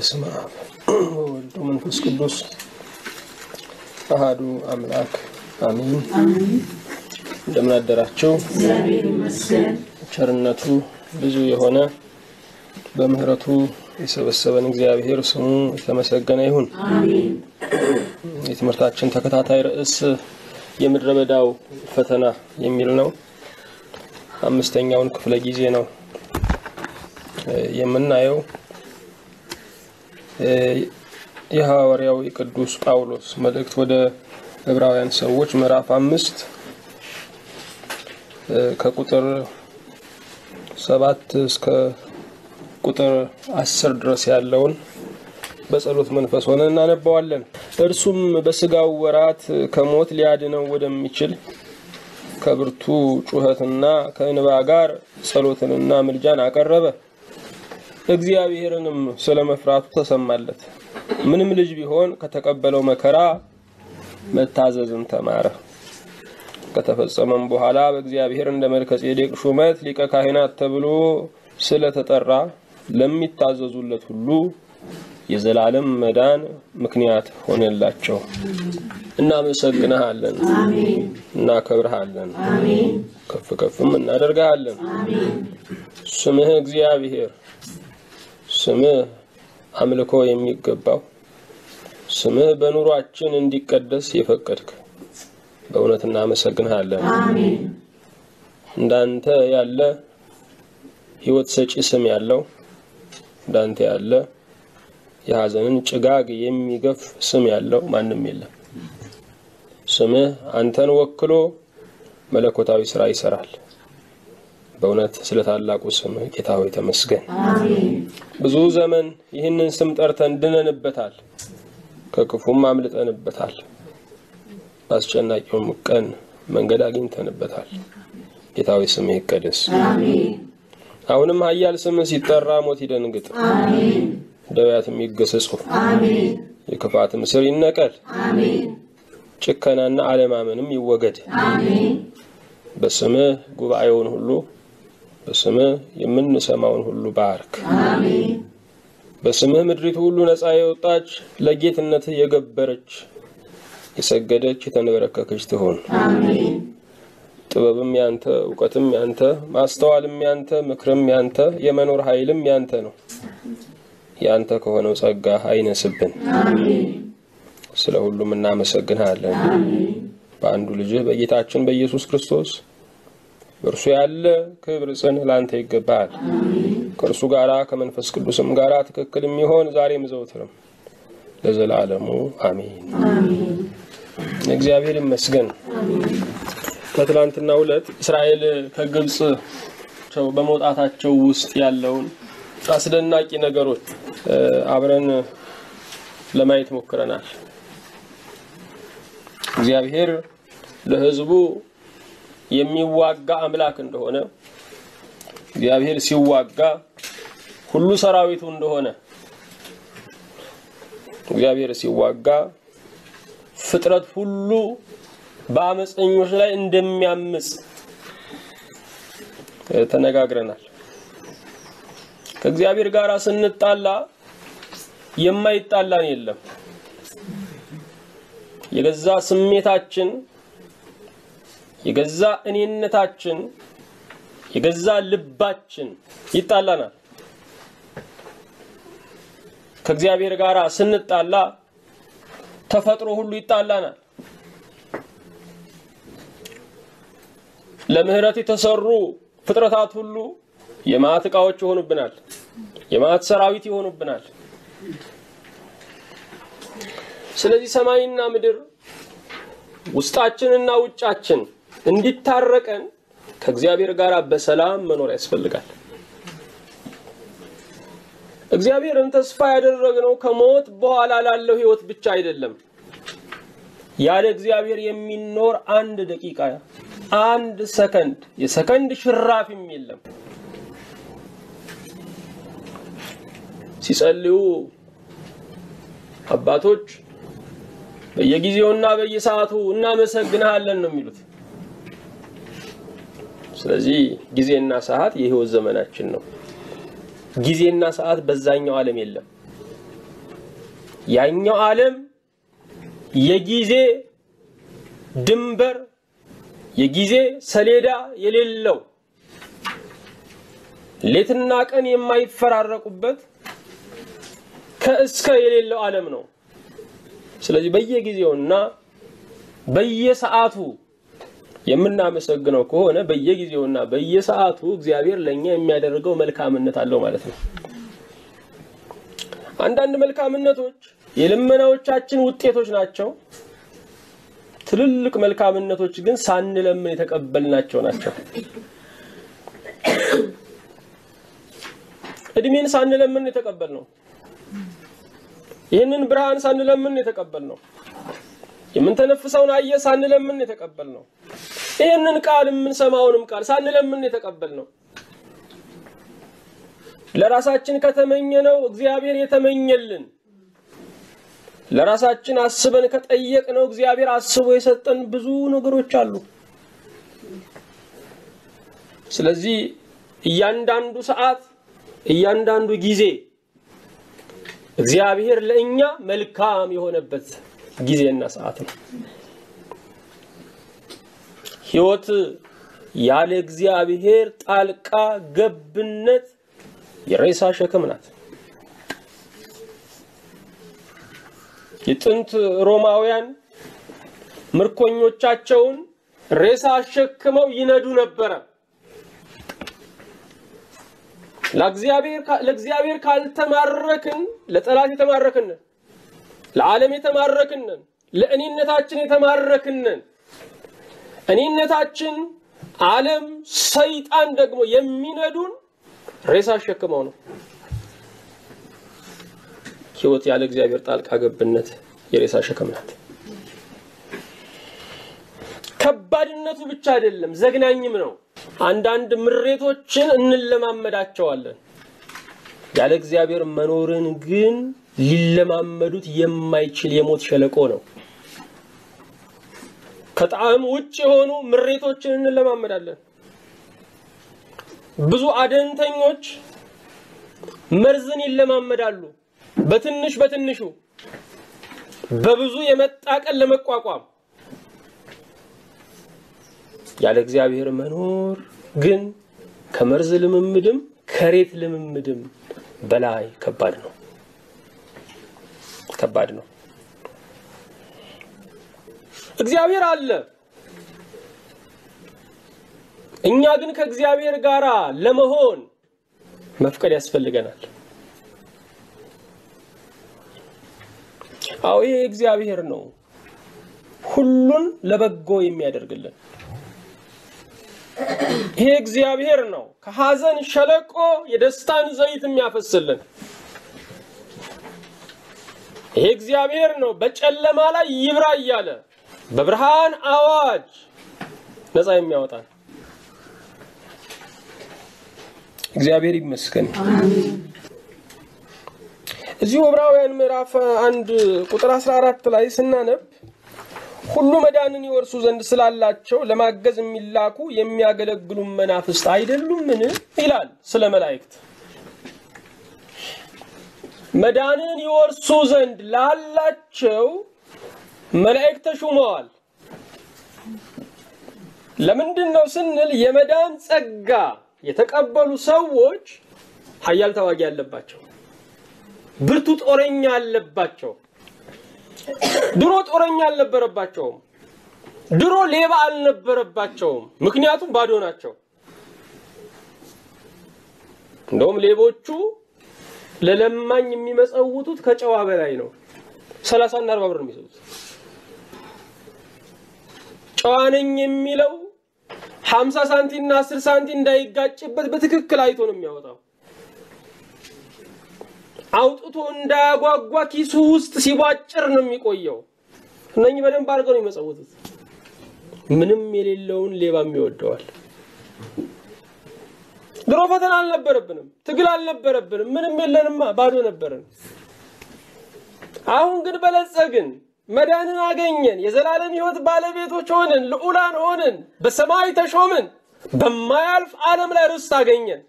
በስመ አብ ወወልድ ወመንፈስ ቅዱስ አሃዱ አምላክ አሜን። እንደምን አደራችሁ? ቸርነቱ ብዙ የሆነ በምሕረቱ የሰበሰበን እግዚአብሔር ስሙ የተመሰገነ ይሁን። የትምህርታችን ተከታታይ ርዕስ የምድረ በዳው ፈተና የሚል ነው። አምስተኛውን ክፍለ ጊዜ ነው የምናየው። የሐዋርያው የቅዱስ ጳውሎስ መልእክት ወደ ዕብራውያን ሰዎች ምዕራፍ አምስት ከቁጥር ሰባት እስከ ቁጥር አስር ድረስ ያለውን በጸሎት መንፈስ ሆነን እናነባዋለን። እርሱም በስጋው ወራት ከሞት ሊያድነው ወደሚችል ከብርቱ ጩኸትና ከእንባ ጋር ጸሎትንና ምልጃን አቀረበ። እግዚአብሔርንም ስለ መፍራቱ ተሰማለት። ምንም ልጅ ቢሆን ከተቀበለው መከራ መታዘዝን ተማረ። ከተፈጸመም በኋላ በእግዚአብሔር እንደ መልከ ጼዴቅ ሹመት ሊቀ ካህናት ተብሎ ስለተጠራ ለሚታዘዙለት ሁሉ የዘላለም መዳን ምክንያት ሆነላቸው። እናመሰግንሃለን፣ እናከብርሃለን፣ ከፍ ከፍም እናደርግሃለን። ስምህ እግዚአብሔር፣ ስምህ አምልኮ የሚገባው ስምህ በኑሯችን እንዲቀደስ የፈቀድክ በእውነት እናመሰግንሃለን። እንዳንተ ያለ ሕይወት ሰጪ ስም ያለው እንዳንተ ያለ የሐዘንን ጭጋግ የሚገፍ ስም ያለው ማንም የለም። ስምህ አንተን ወክሎ መለኮታዊ ስራ ይሰራል። በእውነት ስለ ታላቁ ስምህ ጌታ ሆይ ተመስገን። ብዙ ዘመን ይህንን ስም ጠርተን ድነንበታል፣ ከክፉም አምልጠንበታል። በአስጨናቂውም ቀን መንገድ አግኝተንበታል። ጌታ ሆይ ስምህ ይቀደስ። አሁንም ኃያል ስምህ ሲጠራ ሞት ይደንግጥ፣ ደዌያትም ይገሰጹ፣ የክፋትም ስር ይነቀል፣ ጭከናና አለማመንም ይወገድ። በስምህ ጉባኤውን ሁሉ በስምህ የምንሰማውን ሁሉ ባርክ። በስምህ ምድሪቱ ሁሉ ነፃ የወጣች ለጌትነትህ የገበረች የሰገደች የተንበረከከች ትሆን። ጥበብም ያንተ፣ እውቀትም ያንተ፣ ማስተዋልም ያንተ፣ ምክርም ያንተ፣ የመኖር ኃይልም ያንተ ነው። ያንተ ከሆነው ጸጋ አይነስብን። ስለ ሁሉም እናመሰግንሃለን። በአንዱ ልጅህ በጌታችን በኢየሱስ ክርስቶስ በእርሱ ያለ ክብር ጽንህ ለአንተ ይገባል። ከእርሱ ጋራ ከመንፈስ ቅዱስም ጋራ ትክክል የሚሆን ዛሬም ዘውትርም ለዘላለሙ አሜን። እግዚአብሔር ይመስገን። በትላንትና ዕለት እስራኤል ከግብፅ በመውጣታቸው ውስጥ ያለውን አስደናቂ ነገሮች አብረን ለማየት ሞክረናል። እግዚአብሔር ለሕዝቡ የሚዋጋ አምላክ እንደሆነ፣ እግዚአብሔር ሲዋጋ ሁሉ ሰራዊቱ እንደሆነ፣ እግዚአብሔር ሲዋጋ ፍጥረት ሁሉ በአመፀኞች ላይ እንደሚያምፅ ተነጋግረናል። ከእግዚአብሔር ጋር ስንጣላ የማይጣላን የለም። የገዛ ስሜታችን፣ የገዛ እኔነታችን፣ የገዛ ልባችን ይጣላናል። ከእግዚአብሔር ጋር ስንጣላ ተፈጥሮ ሁሉ ይጣላናል። ለምህረት የተሰሩ ፍጥረታት ሁሉ የመዓት ዕቃዎች ይሆኑብናል። የመዓት ሰራዊት ይሆኑብናል። ስለዚህ ሰማይና ምድር ውስጣችንና ውጫችን እንዲታረቀን ከእግዚአብሔር ጋር በሰላም መኖር ያስፈልጋል። እግዚአብሔርን ተስፋ ያደረግነው ከሞት በኋላ ላለው ሕይወት ብቻ አይደለም። ያለ እግዚአብሔር የሚኖር አንድ ደቂቃ አንድ ሰከንድ የሰከንድ ሽራፊም የለም። ሲጸልዩ አባቶች በየጊዜውና በየሰዓቱ እናመሰግንሃለን ነው የሚሉት። ስለዚህ ጊዜና ሰዓት የህይወት ዘመናችን ነው። ጊዜና ሰዓት በዛኛው ዓለም የለም። ያኛው ዓለም የጊዜ ድንበር የጊዜ ሰሌዳ የሌለው ሌትና ቀን የማይፈራረቁበት ከእስከ የሌለው ዓለም ነው። ስለዚህ በየጊዜውና በየሰዓቱ የምናመሰግነው ከሆነ በየጊዜውና በየሰዓቱ እግዚአብሔር ለእኛ የሚያደርገው መልካምነት አለው ማለት ነው። አንዳንድ መልካምነቶች የልመናዎቻችን ውጤቶች ናቸው። ትልልቅ መልካምነቶች ግን ሳንለምን የተቀበልናቸው ናቸው። እድሜን ሳንለምን የተቀበልነው፣ ይህንን ብርሃን ሳንለምን የተቀበልነው፣ የምንተነፍሰውን አየር ሳንለምን የተቀበልነው፣ ይህንን ቃል የምንሰማውንም ቃል ሳንለምን የተቀበልነው? ለራሳችን ከተመኘነው እግዚአብሔር የተመኘልን። ለራሳችን አስበን ከጠየቅነው እግዚአብሔር አስቦ የሰጠን ብዙ ነገሮች አሉ። ስለዚህ እያንዳንዱ ሰዓት፣ እያንዳንዱ ጊዜ እግዚአብሔር ለእኛ መልካም የሆነበት ጊዜና ሰዓት ነው። ሕይወት ያለ እግዚአብሔር ጣልቃ ገብነት የሬሳ ሸክም ናት። የጥንት ሮማውያን ምርኮኞቻቸውን ሬሳ አሸክመው ይነዱ ነበረ። ለእግዚአብሔር ካልተማረክን ለጠላት የተማረክንን፣ ለዓለም የተማረክንን፣ ለእኔነታችን የተማረክንን እኔነታችን ዓለም፣ ሰይጣን ደግሞ የሚነዱን ሬሳ አሸክመው ነው። ሕይወት ያለ እግዚአብሔር ጣልቃ ገብነት የሬሳ ሸክም ናት። ከባድነቱ ብቻ አይደለም፣ ዘግናኝም ነው። አንዳንድ ምሬቶችን እንለማመዳቸዋለን። ያለ እግዚአብሔር መኖርን ግን ሊለማመዱት የማይችል የሞት ሸለቆ ነው። ከጣዕም ውጭ የሆኑ ምሬቶችን እንለማመዳለን። ብዙ አደንተኞች መርዝን ይለማመዳሉ። በትንሽ በትንሹ በብዙ የመጣ ቀን ለመቋቋም ያለ እግዚአብሔር መኖር ግን ከመርዝ ልምምድም ከሬት ልምምድም በላይ ከባድ ነው። ከባድ ነው። እግዚአብሔር አለ። እኛ ግን ከእግዚአብሔር ጋር ለመሆን መፍቀድ ያስፈልገናል። አዎ ይሄ እግዚአብሔር ነው ሁሉን ለበጎ የሚያደርግልን። ይሄ እግዚአብሔር ነው ከሐዘን ሸለቆ የደስታን ዘይት የሚያፈስልን። ይሄ እግዚአብሔር ነው በጨለማ ላይ ይብራ እያለ በብርሃን አዋጅ ነፃ የሚያወጣን። እግዚአብሔር ይመስገን። እዚሁ ዕብራውያን ምዕራፍ አንድ ቁጥር 14 ላይ ስናነብ ሁሉ መዳንን ይወርሱ ዘንድ ስላላቸው ለማገዝ የሚላኩ የሚያገለግሉ መናፍስት አይደሉምን ይላል ስለ መላእክት። መዳንን ይወርሱ ዘንድ ላላቸው መላእክት ተሹመዋል። ለምንድን ነው ስንል የመዳን ጸጋ የተቀበሉ ሰዎች ኃያል ተዋጊ አለባቸው። ብርቱ ጦረኛ አለባቸው። ድሮ ጦረኛ አልነበረባቸውም። ድሮ ሌባ አልነበረባቸውም። ምክንያቱም ባዶ ናቸው። እንደውም ሌቦቹ ለለማኝ የሚመጸውቱት ከጨዋ በላይ ነው። ሰላሳና አርባ ብር የሚሰጡት ጨዋ ነኝ የሚለው ሀምሳ ሳንቲና አስር ሳንቲ እንዳይጋጭበት በትክክል አይቶ ነው የሚያወጣው። አውጥቶ እንዳያጓጓ ኪሱ ውስጥ ሲቧጭር ነው የሚቆየው። እነኚህ በደንብ አድርገው ነው የሚመጸውቱት። ምንም የሌለውን ሌባም ይወደዋል። ድሮ ፈተና አልነበረብንም፣ ትግል አልነበረብንም፣ ምንም የለንማ፣ ባዶ ነበርን። አሁን ግን በለጸግን፣ መዳንን አገኘን፣ የዘላለም ሕይወት ባለቤቶች ሆንን፣ ልዑላን ሆንን፣ በሰማይ ተሾምን፣ በማያልፍ ዓለም ላይ ርስት አገኘን።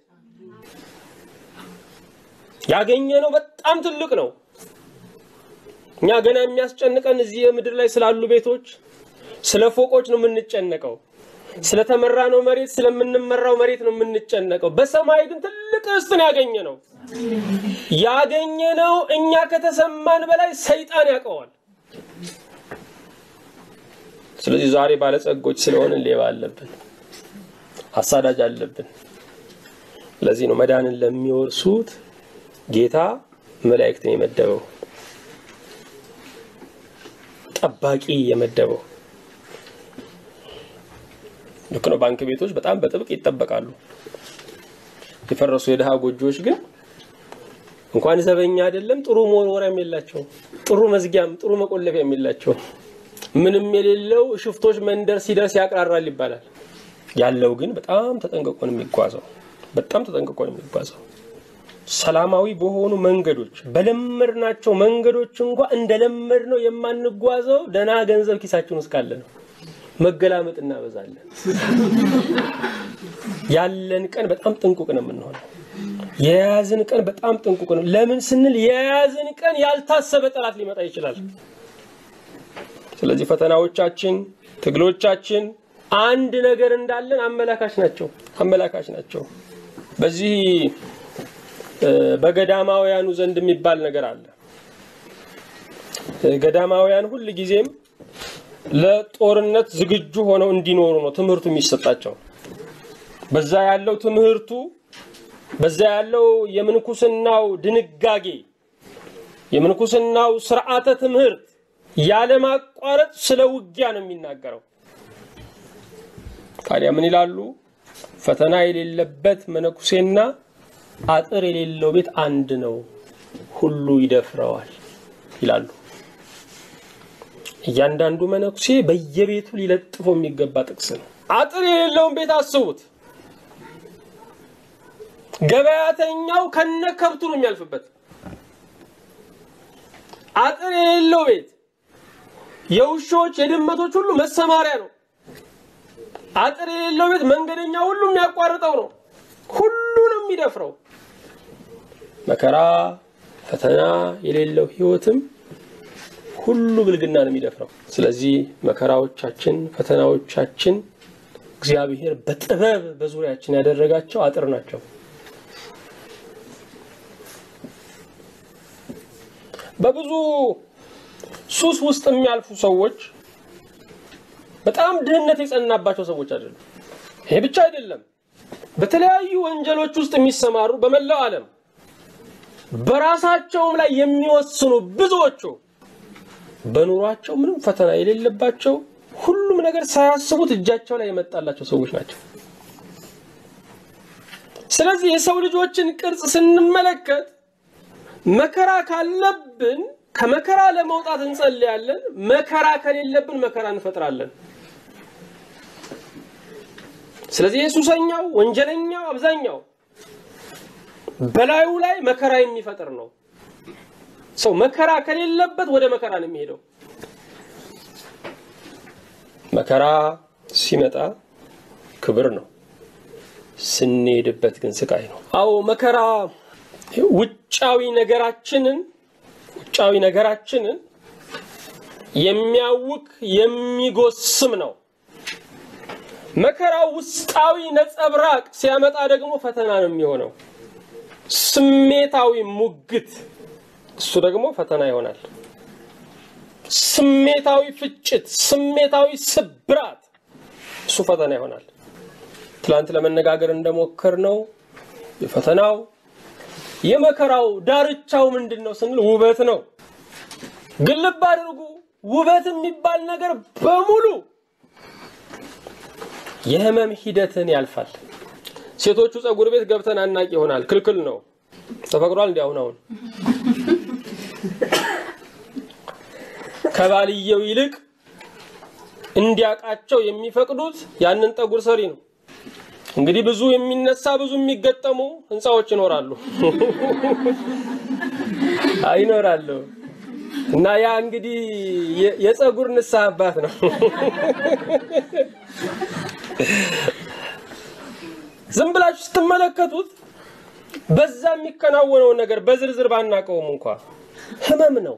ያገኘነው በጣም ትልቅ ነው። እኛ ገና የሚያስጨንቀን እዚህ የምድር ላይ ስላሉ ቤቶች፣ ስለ ፎቆች ነው የምንጨነቀው። ስለተመራነው መሬት ስለምንመራው መሬት ነው የምንጨነቀው። በሰማይ ግን ትልቅ ርስትን ያገኘ ነው ያገኘ ነው። እኛ ከተሰማን በላይ ሰይጣን ያውቀዋል። ስለዚህ ዛሬ ባለጸጎች ስለሆንን ሌባ አለብን፣ አሳዳጅ አለብን። ለዚህ ነው መዳንን ለሚወርሱት ጌታ መላእክትን የመደበው ጠባቂ የመደበው። ልክ ነው። ባንክ ቤቶች በጣም በጥብቅ ይጠበቃሉ። የፈረሱ የድሃ ጎጆዎች ግን እንኳን ዘበኛ አይደለም ጥሩ መወርወሪያም የላቸውም፣ ጥሩ መዝጊያም ጥሩ መቆለፊያም የላቸውም። ምንም የሌለው ሽፍቶች መንደር ሲደርስ ያቅራራል ይባላል። ያለው ግን በጣም ተጠንቅቆ ነው የሚጓዘው። በጣም ተጠንቅቆ ነው የሚጓዘው። ሰላማዊ በሆኑ መንገዶች በለመድናቸው መንገዶች እንኳ እንደለመድ ነው የማንጓዘው ደህና ገንዘብ ኪሳችን ውስጥ ካለ ነው። መገላመጥ እናበዛለን። ያለን ቀን በጣም ጥንቁቅ ነው የምንሆነው። የያዝን ቀን በጣም ጥንቁቅ ነው። ለምን ስንል የያዝን ቀን ያልታሰበ ጠላት ሊመጣ ይችላል። ስለዚህ ፈተናዎቻችን፣ ትግሎቻችን አንድ ነገር እንዳለን አመላካች ናቸው አመላካች ናቸው። በዚህ በገዳማውያኑ ዘንድ የሚባል ነገር አለ። ገዳማውያን ሁል ጊዜም ለጦርነት ዝግጁ ሆነው እንዲኖሩ ነው ትምህርቱ የሚሰጣቸው። በዛ ያለው ትምህርቱ በዛ ያለው የምንኩስናው ድንጋጌ የምንኩስናው ስርዓተ ትምህርት ያለማቋረጥ ስለ ውጊያ ነው የሚናገረው። ታዲያ ምን ይላሉ? ፈተና የሌለበት መነኩሴና አጥር የሌለው ቤት አንድ ነው፣ ሁሉ ይደፍረዋል ይላሉ። እያንዳንዱ መነኩሴ በየቤቱ ሊለጥፎ የሚገባ ጥቅስ ነው። አጥር የሌለውን ቤት አስቡት። ገበያተኛው ከነ ከብቱ ነው የሚያልፍበት። አጥር የሌለው ቤት የውሾች የድመቶች ሁሉ መሰማሪያ ነው። አጥር የሌለው ቤት መንገደኛ ሁሉ የሚያቋርጠው ነው። ሁሉንም የሚደፍረው መከራ ፈተና የሌለው ህይወትም ሁሉ ብልግና ነው የሚደፍረው። ስለዚህ መከራዎቻችን፣ ፈተናዎቻችን እግዚአብሔር በጥበብ በዙሪያችን ያደረጋቸው አጥር ናቸው። በብዙ ሱስ ውስጥ የሚያልፉ ሰዎች በጣም ድህነት የጸናባቸው ሰዎች አይደሉም። ይሄ ብቻ አይደለም። በተለያዩ ወንጀሎች ውስጥ የሚሰማሩ በመላው ዓለም በራሳቸውም ላይ የሚወስኑ ብዙዎቹ በኑሯቸው ምንም ፈተና የሌለባቸው ሁሉም ነገር ሳያስቡት እጃቸው ላይ የመጣላቸው ሰዎች ናቸው። ስለዚህ የሰው ልጆችን ቅርጽ ስንመለከት መከራ ካለብን ከመከራ ለመውጣት እንጸልያለን። መከራ ከሌለብን መከራ እንፈጥራለን። ስለዚህ የሱሰኛው ወንጀለኛው አብዛኛው በላዩ ላይ መከራ የሚፈጥር ነው። ሰው መከራ ከሌለበት ወደ መከራ ነው የሚሄደው። መከራ ሲመጣ ክብር ነው፣ ስንሄድበት ግን ስቃይ ነው። አዎ መከራ ውጫዊ ነገራችንን ውጫዊ ነገራችንን የሚያውክ የሚጎስም ነው። መከራው ውስጣዊ ነጸብራቅ ሲያመጣ ደግሞ ፈተና ነው የሚሆነው። ስሜታዊ ሙግት እሱ ደግሞ ፈተና ይሆናል። ስሜታዊ ፍጭት፣ ስሜታዊ ስብራት እሱ ፈተና ይሆናል። ትላንት ለመነጋገር እንደሞከር ነው የፈተናው የመከራው ዳርቻው ምንድን ነው ስንል ውበት ነው። ግን ልብ አድርጉ፣ ውበት የሚባል ነገር በሙሉ የህመም ሂደትን ያልፋል። ሴቶቹ ፀጉር ቤት ገብተን አናቂ ይሆናል፣ ክልክል ነው፣ ተፈቅዷል። እንዲያሁን አሁን ከባልየው ይልቅ እንዲያቃቸው የሚፈቅዱት ያንን ጠጉር ሰሪ ነው። እንግዲህ ብዙ የሚነሳ ብዙ የሚገጠሙ ህንፃዎች ይኖራሉ ይኖራሉ። እና ያ እንግዲህ የፀጉር ንስሐ አባት ነው። ዝም ብላችሁ ስትመለከቱት በዛ የሚከናወነውን ነገር በዝርዝር ባናቀውም እንኳ ህመም ነው።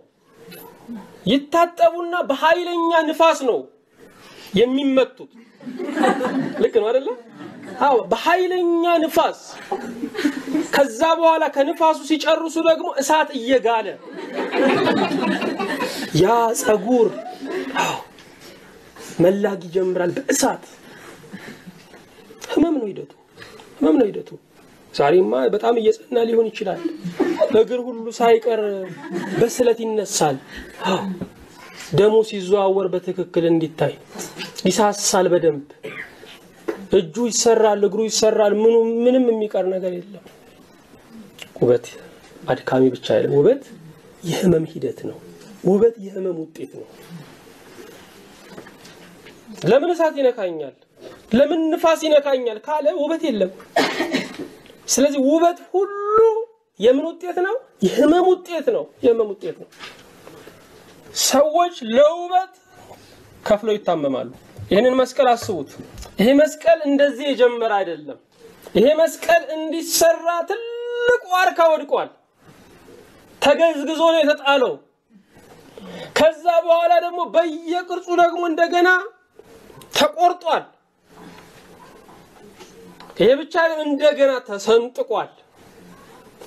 ይታጠቡና በኃይለኛ ንፋስ ነው የሚመቱት። ልክ ነው አይደለ? አዎ፣ በኃይለኛ ንፋስ። ከዛ በኋላ ከንፋሱ ሲጨርሱ ደግሞ እሳት እየጋለ ያ ጸጉር መላግ ይጀምራል በእሳት። ህመም ነው ሂደቱ፣ ህመም ነው ሂደቱ። ዛሬማ በጣም እየጸና ሊሆን ይችላል። እግር ሁሉ ሳይቀር በስለት ይነሳል። ደሙ ሲዘዋወር በትክክል እንዲታይ ይሳሳል በደንብ እጁ ይሰራል፣ እግሩ ይሰራል። ምኑ ምንም የሚቀር ነገር የለም። ውበት አድካሚ ብቻ አይደለም። ውበት የህመም ሂደት ነው። ውበት የህመም ውጤት ነው። ለምን እሳት ይነካኛል? ለምን ንፋስ ይነካኛል ካለ ውበት የለም። ስለዚህ ውበት ሁሉ የምን ውጤት ነው? የህመም ውጤት ነው። የህመም ውጤት ነው። ሰዎች ለውበት ከፍለው ይታመማሉ። ይህንን መስቀል አስቡት። ይሄ መስቀል እንደዚህ የጀመረ አይደለም። ይሄ መስቀል እንዲሰራ ትልቅ ዋርካ ወድቋል። ተገዝግዞ ነው የተጣለው። ከዛ በኋላ ደግሞ በየቅርጹ ደግሞ እንደገና ተቆርጧል። ይሄ ብቻ እንደገና ተሰንጥቋል።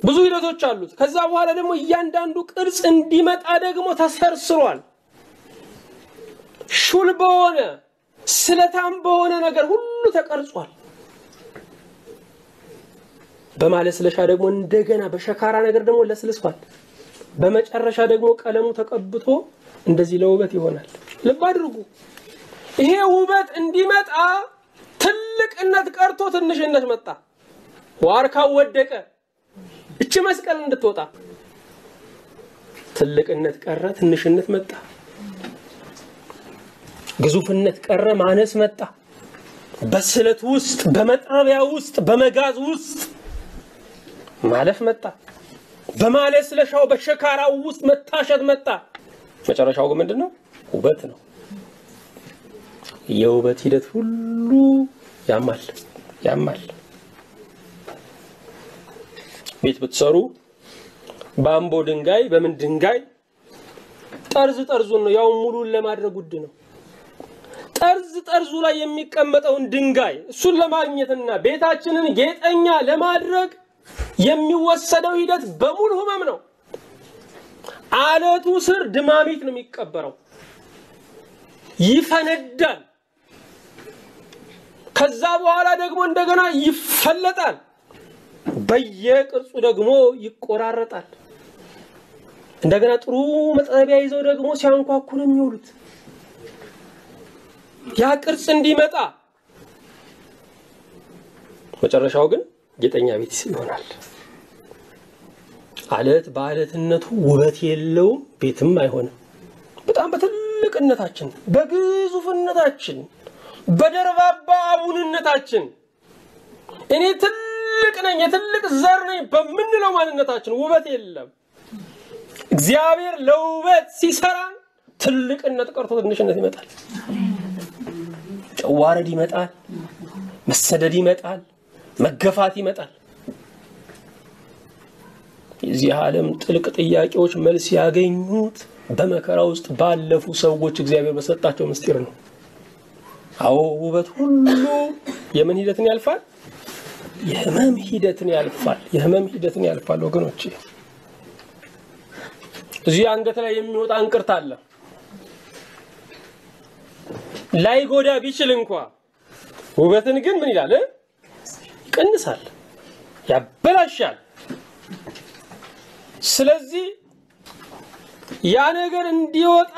ብዙ ሂደቶች አሉት። ከዛ በኋላ ደግሞ እያንዳንዱ ቅርጽ እንዲመጣ ደግሞ ተሰርስሯል። ሹል በሆነ ስለታም በሆነ ነገር ሁሉ ተቀርጿል። በማለስለሻ ደግሞ እንደገና በሸካራ ነገር ደግሞ ለስልሷል። በመጨረሻ ደግሞ ቀለሙ ተቀብቶ እንደዚህ ለውበት ይሆናል። ልብ አድርጉ። ይሄ ውበት እንዲመጣ ትልቅነት ቀርቶ ትንሽነት መጣ። ዋርካው ወደቀ። እቺ መስቀል እንድትወጣ ትልቅነት ቀረ፣ ትንሽነት መጣ። ግዙፍነት ቀረ፣ ማነስ መጣ። በስለት ውስጥ፣ በመጥረቢያ ውስጥ፣ በመጋዝ ውስጥ ማለፍ መጣ። በማለስለሻው በሸካራው ውስጥ መታሸት መጣ። መጨረሻው ግን ምንድን ነው? ውበት ነው። የውበት ሂደት ሁሉ ያማል ያማል። ቤት ብትሰሩ በአምቦ ድንጋይ በምን ድንጋይ ጠርዝ ጠርዙን ነው ያው ሙሉን ለማድረግ ውድ ነው። ጠርዝ ጠርዙ ላይ የሚቀመጠውን ድንጋይ እሱን ለማግኘትና ቤታችንን ጌጠኛ ለማድረግ የሚወሰደው ሂደት በሙሉ ህመም ነው። አለቱ ስር ድማሚት ነው የሚቀበረው፣ ይፈነዳል። ከዛ በኋላ ደግሞ እንደገና ይፈለጣል። በየቅርጹ ደግሞ ይቆራረጣል። እንደገና ጥሩ መጥረቢያ ይዘው ደግሞ ሲያንኳኩ ነው የሚውሉት። ያ ቅርጽ እንዲመጣ መጨረሻው ግን ጌጠኛ ቤት ይሆናል። አለት በአለትነቱ ውበት የለውም፣ ቤትም አይሆንም። በጣም በትልቅነታችን፣ በግዙፍነታችን፣ በደርባባ አቡንነታችን እኔ ትልቅ ነኝ የትልቅ ዘር ነኝ በምንለው ማንነታችን ውበት የለም። እግዚአብሔር ለውበት ሲሰራን ትልቅነት ቀርቶ ትንሽነት ይመጣል። ጨዋረድ ይመጣል። መሰደድ ይመጣል። መገፋት ይመጣል። የዚህ ዓለም ጥልቅ ጥያቄዎች መልስ ያገኙት በመከራ ውስጥ ባለፉ ሰዎች እግዚአብሔር በሰጣቸው ምስጢር ነው። አዎ ውበት ሁሉ የምን ሂደትን ያልፋል? የህመም ሂደትን ያልፋል። የህመም ሂደትን ያልፋል ወገኖች። እዚህ አንገት ላይ የሚወጣ እንቅርት አለ። ላይጎዳ ቢችል እንኳ ውበትን ግን ምን ይላል? ይቀንሳል፣ ያበላሻል። ስለዚህ ያ ነገር እንዲወጣ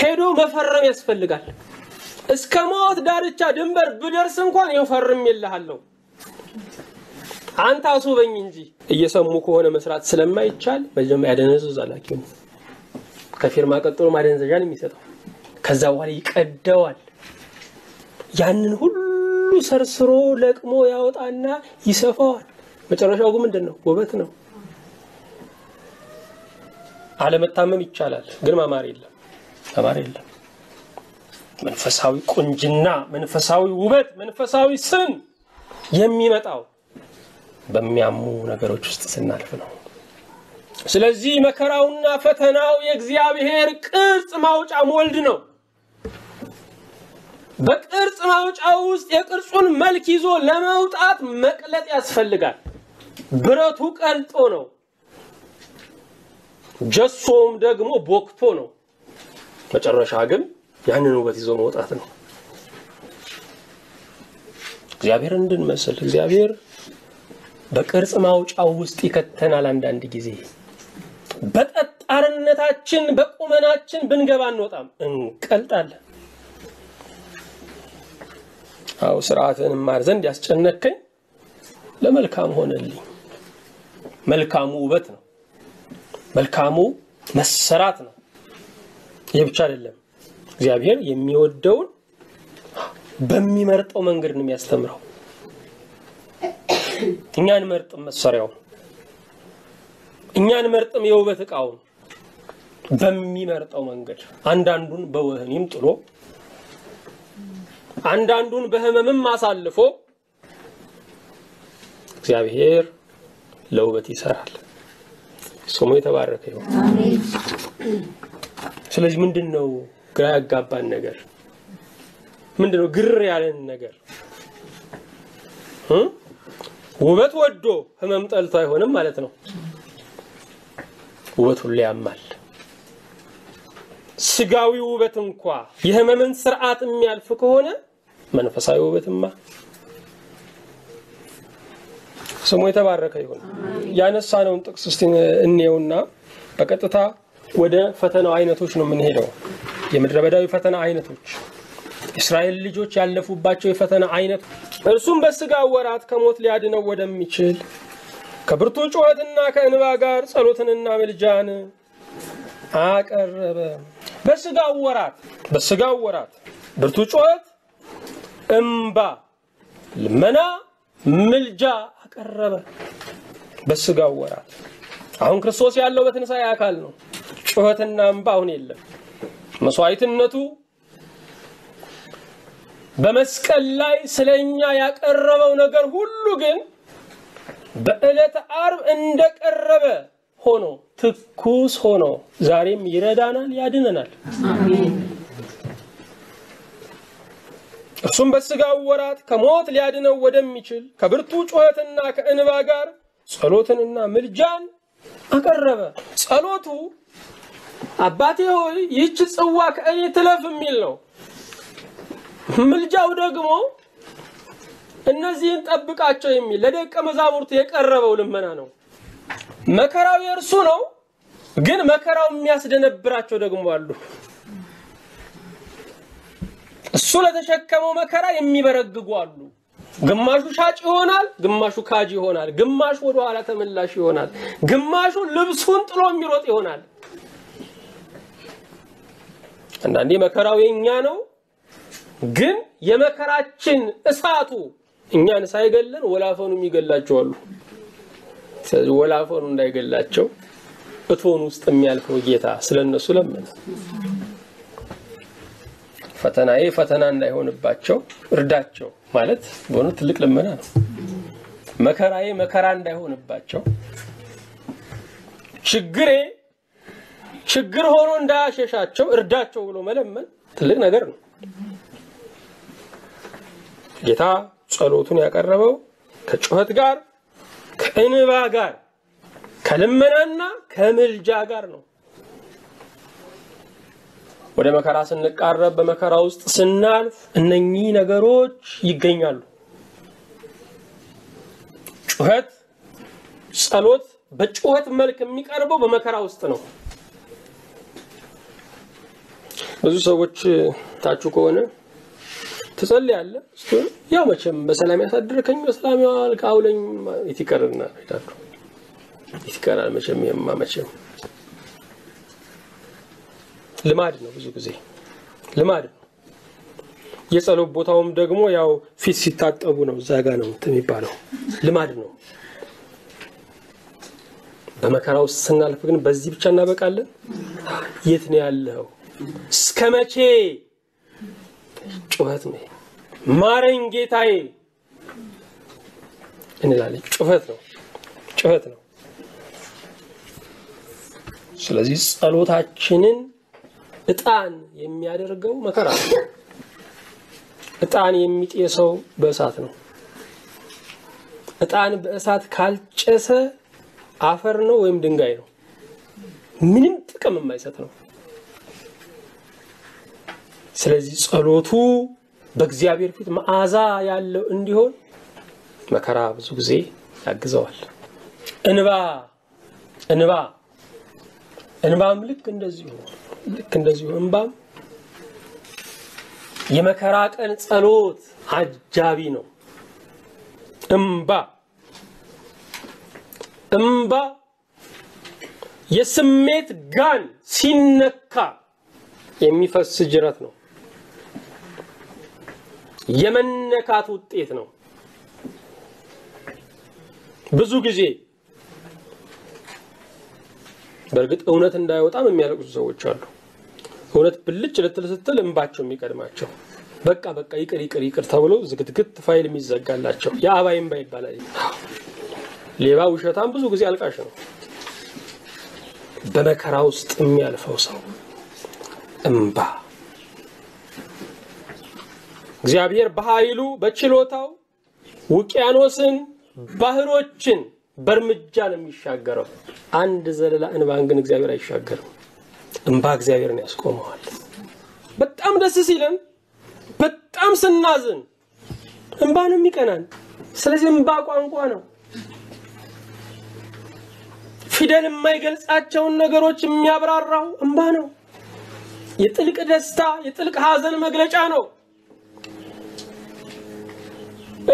ሄዶ መፈረም ያስፈልጋል። እስከ ሞት ዳርቻ ድንበር ብደርስ እንኳን ይኸው ፈርም የለሃለሁ አንተ አስውበኝ እንጂ እየሰሙ ከሆነ መስራት ስለማይቻል መጀመሪያ ያደነዝዛል ሐኪሙ። ከፊርማ ቀጥሎ ማደንዘዣን የሚሰጠው ከዛ በኋላ ይቀደዋል። ያንን ሁሉ ሰርስሮ ለቅሞ ያወጣና ይሰፋዋል። መጨረሻው ግን ምንድን ነው? ውበት ነው። አለመታመም ይቻላል፣ ግን ማማር የለም። ማማር የለም። መንፈሳዊ ቁንጅና፣ መንፈሳዊ ውበት፣ መንፈሳዊ ስም የሚመጣው በሚያሙ ነገሮች ውስጥ ስናልፍ ነው። ስለዚህ መከራውና ፈተናው የእግዚአብሔር ቅርጽ ማውጫ ሞልድ ነው። በቅርጽ ማውጫ ውስጥ የቅርጹን መልክ ይዞ ለመውጣት መቅለጥ ያስፈልጋል። ብረቱ ቀልጦ ነው፣ ጀሶም ደግሞ ቦክቶ ነው። መጨረሻ ግን ያንን ውበት ይዞ መውጣት ነው። እግዚአብሔር እንድንመስል እግዚአብሔር በቅርጽ ማውጫው ውስጥ ይከተናል። አንዳንድ ጊዜ በጠጣርነታችን በቁመናችን ብንገባ እንወጣም፣ እንቀልጣለን። አው ስርዓትን ማር ዘንድ ያስጨነከኝ ለመልካም ሆነልኝ። መልካሙ ውበት ነው። መልካሙ መሰራት ነው። ይህ ብቻ አይደለም። እግዚአብሔር የሚወደውን በሚመርጠው መንገድ ነው የሚያስተምረው። እኛን መርጥም መሳሪያውን እኛን መርጥም የውበት እቃውን በሚመርጠው መንገድ አንዳንዱን በወህኒም ጥሎ አንዳንዱን በሕመምም አሳልፎ እግዚአብሔር ለውበት ይሰራል። ስሙ የተባረከ ይሁን። ስለዚህ ምንድን ነው ግራ ያጋባን ነገር? ምንድን ነው ግር ያለን ነገር? ውበት ወዶ ህመም ጠልቶ አይሆንም ማለት ነው። ውበት ሁሉ ያማል። ስጋዊ ውበት እንኳ የህመምን ስርዓት የሚያልፍ ከሆነ መንፈሳዊ ውበትማ ስሙ የተባረከ ይሁን። ያነሳነውን ጥቅስ እስቲ እንየውና በቀጥታ ወደ ፈተናው አይነቶች ነው የምንሄደው። የምድረ በዳዊ ፈተና አይነቶች እስራኤል ልጆች ያለፉባቸው የፈተና አይነት እርሱም በስጋ ወራት ከሞት ሊያድነው ወደሚችል ከብርቱ ጩኸትና ከእንባ ጋር ጸሎትንና ምልጃን አቀረበ። በስጋ ወራት በስጋ ወራት ብርቱ ጩኸት፣ እምባ፣ ልመና፣ ምልጃ አቀረበ። በስጋ ወራት አሁን ክርስቶስ ያለው በትንሣኤ አካል ነው። ጩኸትና እምባ አሁን የለም። መስዋዕትነቱ በመስቀል ላይ ስለኛ ያቀረበው ነገር ሁሉ ግን በዕለተ ዓርብ እንደቀረበ ሆኖ ትኩስ ሆኖ ዛሬም ይረዳናል፣ ያድነናል። እርሱም በስጋው ወራት ከሞት ሊያድነው ወደሚችል ከብርቱ ጩኸትና ከእንባ ጋር ጸሎትንና ምልጃን አቀረበ። ጸሎቱ አባቴ ሆይ ይህች ጽዋ ከእኔ ትለፍ የሚል ነው። ምልጃው ደግሞ እነዚህን ጠብቃቸው የሚል ለደቀ መዛሙርቱ የቀረበው ልመና ነው። መከራው የእርሱ ነው፣ ግን መከራው የሚያስደነብራቸው ደግሞ አሉ። እሱ ለተሸከመው መከራ የሚበረግጉ አሉ። ግማሹ ሻጭ ይሆናል፣ ግማሹ ካጅ ይሆናል፣ ግማሹ ወደ ኋላ ተመላሽ ይሆናል፣ ግማሹ ልብሱን ጥሎ የሚሮጥ ይሆናል። አንዳንዴ መከራው የኛ ነው ግን የመከራችን እሳቱ እኛን ሳይገለን ወላፈኑ የሚገላቸው አሉ። ስለዚህ ወላፈኑ እንዳይገላቸው እቶን ውስጥ የሚያልፈው ጌታ ስለነሱ ለመነ። ፈተናዬ ፈተና እንዳይሆንባቸው እርዳቸው ማለት በእውነት ትልቅ ልመና ነው። መከራዬ መከራ እንዳይሆንባቸው፣ ችግሬ ችግር ሆኖ እንዳያሸሻቸው እርዳቸው ብሎ መለመን ትልቅ ነገር ነው። ጌታ ጸሎቱን ያቀረበው ከጩኸት ጋር ከእንባ ጋር ከልመናና ከምልጃ ጋር ነው። ወደ መከራ ስንቃረብ በመከራ ውስጥ ስናልፍ እነኚህ ነገሮች ይገኛሉ። ጩኸት፣ ጸሎት በጩኸት መልክ የሚቀርበው በመከራ ውስጥ ነው። ብዙ ሰዎች ታችሁ ከሆነ ትጸልያለህ ስትሆን ያው መቼም በሰላም ያሳድርከኝ በሰላም ያዋልክ አውለኝ የት ይቀርና ይቀራል መቼም ይሄማ መቼም ልማድ ነው። ብዙ ጊዜ ልማድ ነው። የጸሎት ቦታውም ደግሞ ያው ፊት ሲታጠቡ ነው። እዛ ጋ ነው የሚባለው ልማድ ነው። በመከራ ውስጥ ስናልፍ ግን በዚህ ብቻ እናበቃለን። የት ነው ያለው? እስከ መቼ ጩኸት ነው። ማረኝ ጌታዬ እንላለን። ጩኸት ነው፣ ጩኸት ነው። ስለዚህ ጸሎታችንን ዕጣን የሚያደርገው መከራ ነው። ዕጣን የሚጤሰው በእሳት ነው። ዕጣን በእሳት ካልጨሰ አፈር ነው ወይም ድንጋይ ነው። ምንም ጥቅም የማይሰጥ ነው። ስለዚህ ጸሎቱ በእግዚአብሔር ፊት መዓዛ ያለው እንዲሆን መከራ ብዙ ጊዜ ያግዘዋል። እንባ እንባ እንባም ልክ እንደዚሁ ልክ እንደዚሁ እንባም የመከራ ቀን ጸሎት አጃቢ ነው። እምባ እምባ የስሜት ጋን ሲነካ የሚፈስ ጅረት ነው። የመነካት ውጤት ነው። ብዙ ጊዜ በእርግጥ እውነት እንዳይወጣም የሚያለቅሱ ሰዎች አሉ። እውነት ብልጭ ልትል ስትል እንባቸው የሚቀድማቸው በቃ በቃ ይቅር ይቅር ይቅር ተብሎ ዝግትግት ፋይል የሚዘጋላቸው የአባይ እንባ ይባላል። ሌባ ውሸታም ብዙ ጊዜ አልቃሽ ነው። በመከራ ውስጥ የሚያልፈው ሰው እንባ እግዚአብሔር በኃይሉ በችሎታው ውቅያኖስን ባህሮችን በእርምጃ ነው የሚሻገረው። አንድ ዘለላ እንባን ግን እግዚአብሔር አይሻገርም። እንባ እግዚአብሔርን ያስቆመዋል። በጣም ደስ ሲለን፣ በጣም ስናዝን እንባ ነው የሚቀናን። ስለዚህ እንባ ቋንቋ ነው። ፊደል የማይገልጻቸውን ነገሮች የሚያብራራው እንባ ነው። የጥልቅ ደስታ የጥልቅ ሐዘን መግለጫ ነው።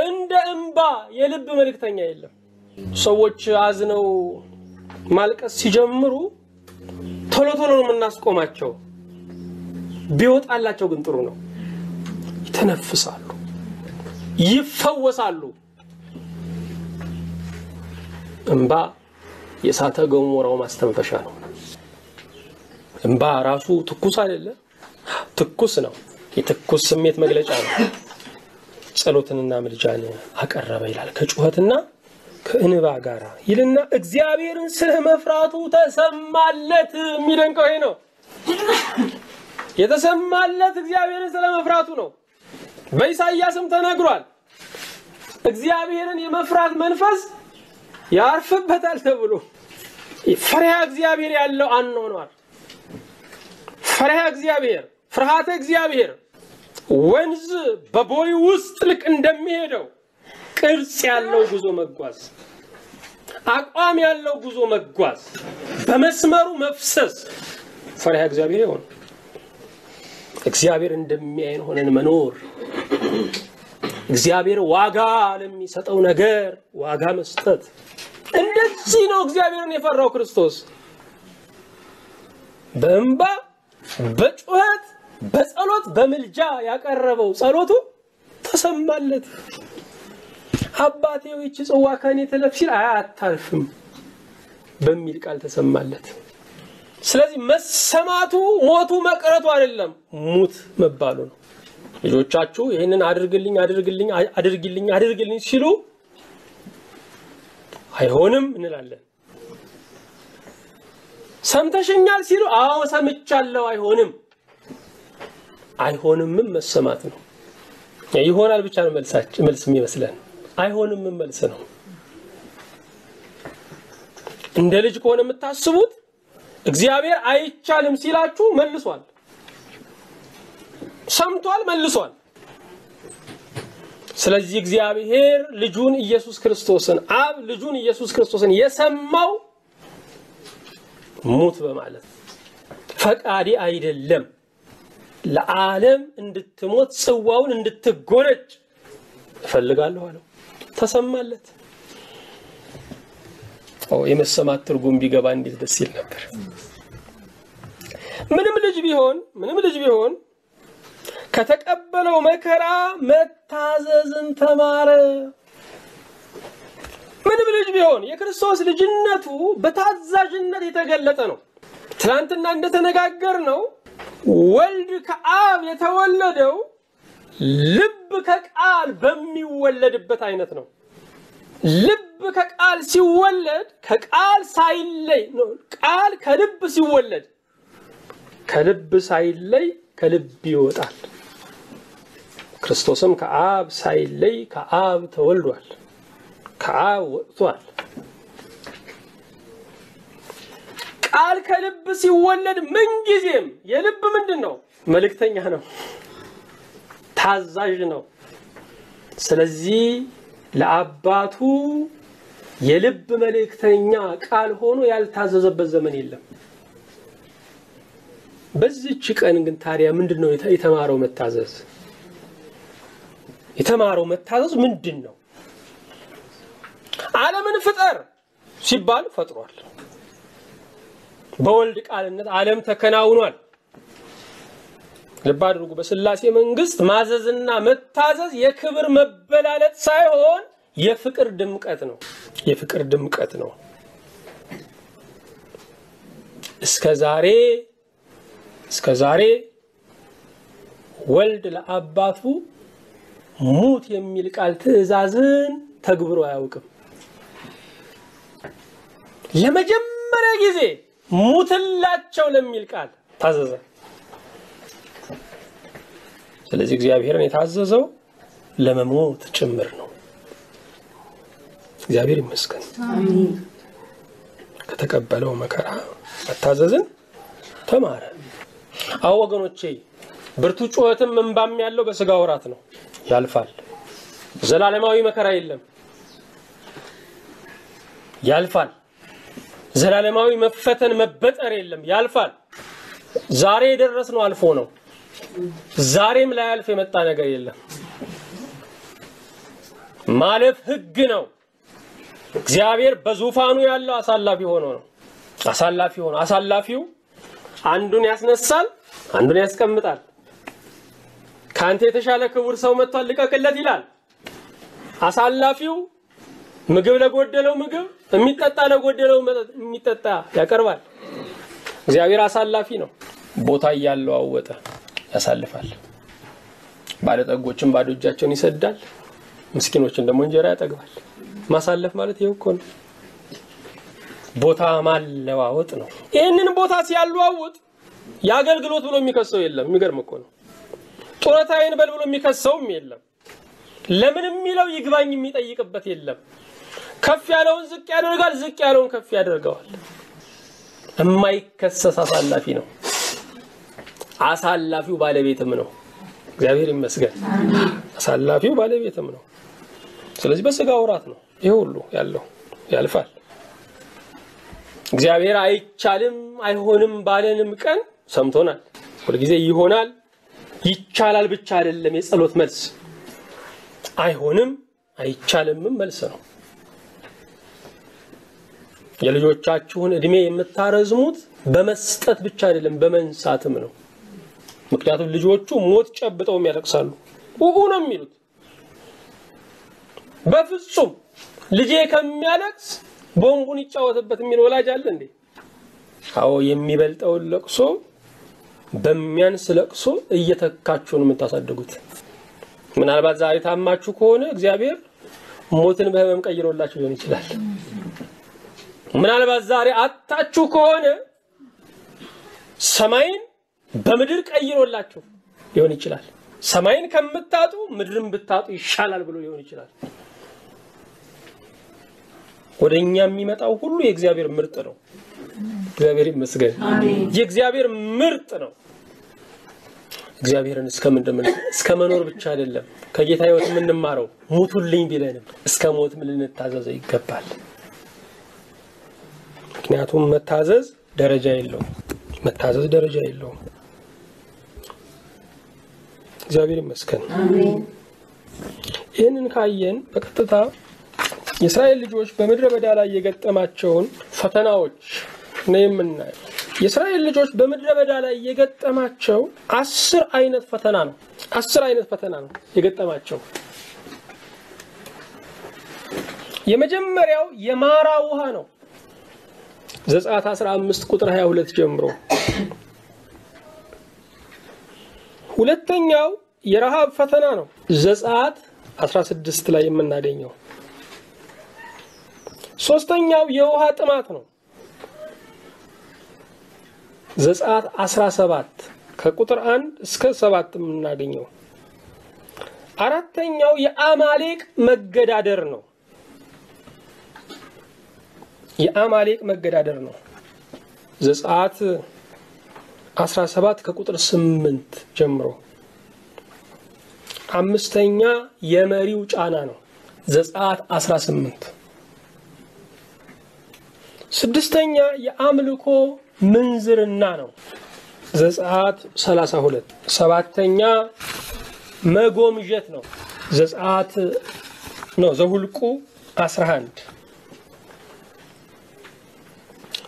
እንደ እንባ የልብ መልእክተኛ የለም። ሰዎች አዝነው ማልቀስ ሲጀምሩ ቶሎ ቶሎ ነው የምናስቆማቸው። ቢወጣላቸው ግን ጥሩ ነው። ይተነፍሳሉ፣ ይፈወሳሉ። እንባ የእሳተ ገሞራው ማስተንፈሻ ነው። እንባ ራሱ ትኩስ አይደለም፣ ትኩስ ነው። የትኩስ ስሜት መግለጫ ነው። ጸሎትንና ምልጃን አቀረበ ይላል ከጩኸትና ከእንባ ጋር ይልና እግዚአብሔርን ስለ መፍራቱ ተሰማለት። የሚደንቀው ይሄ ነው። የተሰማለት እግዚአብሔርን ስለ መፍራቱ ነው። በኢሳይያስም ተነግሯል። እግዚአብሔርን የመፍራት መንፈስ ያርፍበታል ተብሎ ፈሪሃ እግዚአብሔር ያለው አኗኗር ፈሪሃ እግዚአብሔር ፍርሃተ እግዚአብሔር ወንዝ በቦይ ውስጥ ልክ እንደሚሄደው ቅርጽ ያለው ጉዞ መጓዝ፣ አቋም ያለው ጉዞ መጓዝ፣ በመስመሩ መፍሰስ ፈሪሃ እግዚአብሔር ይሆን። እግዚአብሔር እንደሚያይን ሆነን መኖር፣ እግዚአብሔር ዋጋ ለሚሰጠው ነገር ዋጋ መስጠት። እንደዚህ ነው እግዚአብሔርን የፈራው ክርስቶስ በእንባ በጩኸት በጸሎት በምልጃ ያቀረበው ጸሎቱ ተሰማለት። አባቴ ይህች ጽዋ ከእኔ ትለፍ ሲል አይ አታልፍም በሚል ቃል ተሰማለት። ስለዚህ መሰማቱ ሞቱ መቅረቱ አይደለም፣ ሙት መባሉ ነው። ልጆቻችሁ ይህንን አድርግልኝ አድርግልኝ አድርግልኝ አድርግልኝ ሲሉ አይሆንም እንላለን። ሰምተሽኛል ሲሉ አዎ ሰምቻለሁ፣ አይሆንም አይሆንምም መሰማት ነው። ይሆናል ብቻ ነው መልስ የሚመስለን አይሆንም መልስ ነው። እንደ ልጅ ከሆነ የምታስቡት እግዚአብሔር አይቻልም ሲላችሁ መልሷል፣ ሰምቷል፣ መልሷል። ስለዚህ እግዚአብሔር ልጁን ኢየሱስ ክርስቶስን አብ ልጁን ኢየሱስ ክርስቶስን የሰማው ሙት በማለት ፈቃዴ አይደለም ለዓለም እንድትሞት ጽዋውን እንድትጎነጭ እፈልጋለሁ አለው። ተሰማለት። የመሰማት ትርጉም ቢገባ እንዴት ደስ ይል ነበር። ምንም ልጅ ቢሆን ምንም ልጅ ቢሆን ከተቀበለው መከራ መታዘዝን ተማረ። ምንም ልጅ ቢሆን የክርስቶስ ልጅነቱ በታዛዥነት የተገለጠ ነው። ትናንትና እንደተነጋገር ነው ወልድ ከአብ የተወለደው ልብ ከቃል በሚወለድበት አይነት ነው። ልብ ከቃል ሲወለድ ከቃል ሳይለይ ቃል ከልብ ሲወለድ ከልብ ሳይለይ ከልብ ይወጣል። ክርስቶስም ከአብ ሳይለይ ከአብ ተወልዷል፣ ከአብ ወጥቷል። ቃል ከልብ ሲወለድ ምንጊዜም የልብ ምንድን ነው? መልእክተኛ ነው፣ ታዛዥ ነው። ስለዚህ ለአባቱ የልብ መልእክተኛ ቃል ሆኖ ያልታዘዘበት ዘመን የለም። በዚች ቀን ግን ታዲያ ምንድን ነው የተማረው መታዘዝ? የተማረው መታዘዝ ምንድን ነው? ዓለምን ፍጠር ሲባል ፈጥሯል። በወልድ ቃልነት ዓለም ተከናውኗል። ልብ አድርጉ። በስላሴ መንግስት ማዘዝና መታዘዝ የክብር መበላለጥ ሳይሆን የፍቅር ድምቀት ነው። የፍቅር ድምቀት ነው። እስከ ዛሬ እስከ ዛሬ ወልድ ለአባቱ ሙት የሚል ቃል ትእዛዝን ተግብሮ አያውቅም። ለመጀመሪያ ጊዜ ሙትላቸው ለሚል ቃል ታዘዘ። ስለዚህ እግዚአብሔርን የታዘዘው ለመሞት ጭምር ነው። እግዚአብሔር ይመስገን። ከተቀበለው መከራ መታዘዝን ተማረ። አዎ ወገኖቼ፣ ብርቱ ጩኸትም እንባም ያለው በስጋ ወራት ነው፣ ያልፋል። ዘላለማዊ መከራ የለም፣ ያልፋል። ዘላለማዊ መፈተን መበጠር የለም፣ ያልፋል። ዛሬ የደረስነው አልፎ ነው። ዛሬም ላይ አልፍ የመጣ ነገር የለም። ማለፍ ህግ ነው። እግዚአብሔር በዙፋኑ ያለው አሳላፊ ሆኖ ነው። አሳላፊ ሆኖ አሳላፊው አንዱን ያስነሳል፣ አንዱን ያስቀምጣል። ከአንተ የተሻለ ክቡር ሰው መጥቷል ልቀቅለት ይላል። አሳላፊው ምግብ ለጎደለው ምግብ፣ የሚጠጣ ለጎደለው የሚጠጣ ያቀርባል። እግዚአብሔር አሳላፊ ነው። ቦታ እያለዋወጠ ያሳልፋል። ባለጠጎችን ባዶ እጃቸውን ይሰዳል፣ ምስኪኖችን ደግሞ እንጀራ ያጠግባል። ማሳለፍ ማለት ይሄው እኮ ነው። ቦታ ማለዋወጥ ነው። ይህንን ቦታ ሲያለዋውጥ የአገልግሎት ብሎ የሚከሰው የለም። የሚገርም እኮ ነው። ጡረታዬን በል ብሎ የሚከሰውም የለም። ለምን የሚለው ይግባኝ የሚጠይቅበት የለም። ከፍ ያለውን ዝቅ ያደርጋል፣ ዝቅ ያለውን ከፍ ያደርገዋል። የማይከሰስ አሳላፊ ነው። አሳላፊው ባለቤትም ነው። እግዚአብሔር ይመስገን። አሳላፊው ባለቤትም ነው። ስለዚህ በስጋ ወራት ነው ይሄ ሁሉ ያለው ያልፋል። እግዚአብሔር አይቻልም አይሆንም ባለንም ቀን ሰምቶናል። ሁልጊዜ ይሆናል ይቻላል ብቻ አይደለም የጸሎት መልስ፣ አይሆንም አይቻልምም መልስ ነው። የልጆቻችሁን እድሜ የምታረዝሙት በመስጠት ብቻ አይደለም በመንሳትም ነው። ምክንያቱም ልጆቹ ሞት ጨብጠውም ያለቅሳሉ። ውቡ ነው የሚሉት። በፍጹም ልጄ ከሚያለቅስ ቦምቡን ይጫወትበት የሚል ወላጅ አለ እንዴ? አዎ የሚበልጠውን ለቅሶ በሚያንስ ለቅሶ እየተካችሁ ነው የምታሳድጉት። ምናልባት ዛሬ ታማችሁ ከሆነ እግዚአብሔር ሞትን በህመም ቀይሮላችሁ ሊሆን ይችላል። ምናልባት ዛሬ አጣችሁ ከሆነ ሰማይን በምድር ቀይሮላችሁ ሊሆን ይችላል። ሰማይን ከምታጡ ምድርን ብታጡ ይሻላል ብሎ ሊሆን ይችላል። ወደ እኛ የሚመጣው ሁሉ የእግዚአብሔር ምርጥ ነው። እግዚአብሔር ይመስገን። የእግዚአብሔር ምርጥ ነው። እግዚአብሔርን እስከ መኖር ብቻ አይደለም ከጌታ ሕይወት የምንማረው ሙቱልኝ ቢለንም እስከ ሞትም ልንታዘዘው ይገባል። ምክንያቱም መታዘዝ ደረጃ የለውም። መታዘዝ ደረጃ የለውም። እግዚአብሔር ይመስገን። ይህንን ካየን በቀጥታ የእስራኤል ልጆች በምድረ በዳ ላይ የገጠማቸውን ፈተናዎች ነው የምናየው። የእስራኤል ልጆች በምድረ በዳ ላይ የገጠማቸው አስር አይነት ፈተና ነው። አስር አይነት ፈተና ነው የገጠማቸው። የመጀመሪያው የማራ ውሃ ነው። ዘጸአት 15 ቁጥር 22 ጀምሮ። ሁለተኛው የረሃብ ፈተና ነው። ዘጸአት 16 ላይ የምናገኘው ሶስተኛው የውሃ ጥማት ነው። ዘጸአት 17 ከቁጥር አንድ እስከ ሰባት የምናገኘው። አራተኛው የአማሌቅ መገዳደር ነው። የአማሌቅ መገዳደር ነው። ዘጸአት 17 ከቁጥር 8 ጀምሮ። አምስተኛ የመሪው ጫና ነው። ዘጸአት 18 ስድስተኛ የአምልኮ ምንዝርና ነው። ዘጸአት 32 ሰባተኛ መጎምጀት ነው። ዘጸአት ነው ዘሁልቁ 11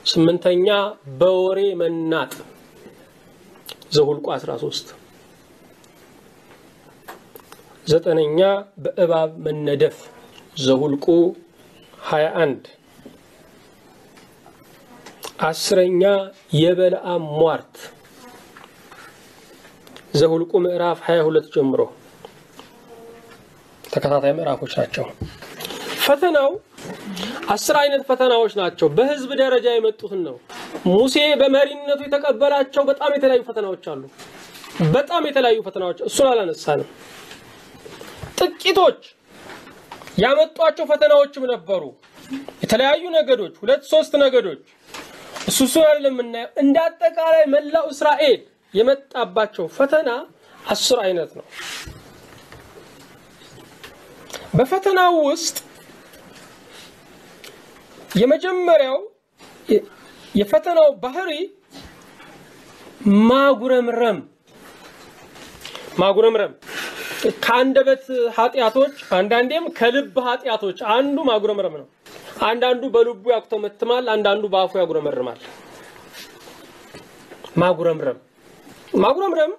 ስምንተኛ በወሬ መናጥ ዘሁልቁ 13 ዘጠነኛ በእባብ መነደፍ ዘሁልቁ 21 አስረኛ የበለዓም ሟርት ዘሁልቁ ምዕራፍ 22 ጀምሮ። ተከታታይ ምዕራፎች ናቸው። ፈተናው አስር አይነት ፈተናዎች ናቸው። በህዝብ ደረጃ የመጡትን ነው። ሙሴ በመሪነቱ የተቀበላቸው በጣም የተለያዩ ፈተናዎች አሉ። በጣም የተለያዩ ፈተናዎች እሱን አላነሳንም። ጥቂቶች ያመጧቸው ፈተናዎችም ነበሩ። የተለያዩ ነገዶች፣ ሁለት ሶስት ነገዶች እሱ እሱን አይደለም የምናየው። እንደ አጠቃላይ መላው እስራኤል የመጣባቸው ፈተና አስር አይነት ነው። በፈተናው ውስጥ የመጀመሪያው የፈተናው ባህሪ ማጉረምረም ማጉረምረም ከአንደበት ኃጢአቶች አንዳንዴም ከልብ ኃጢአቶች አንዱ ማጉረምረም ነው። አንዳንዱ በልቡ ያኩተመትማል፣ አንዳንዱ በአፉ ያጉረመርማል። ማጉረምረም ማጉረምረም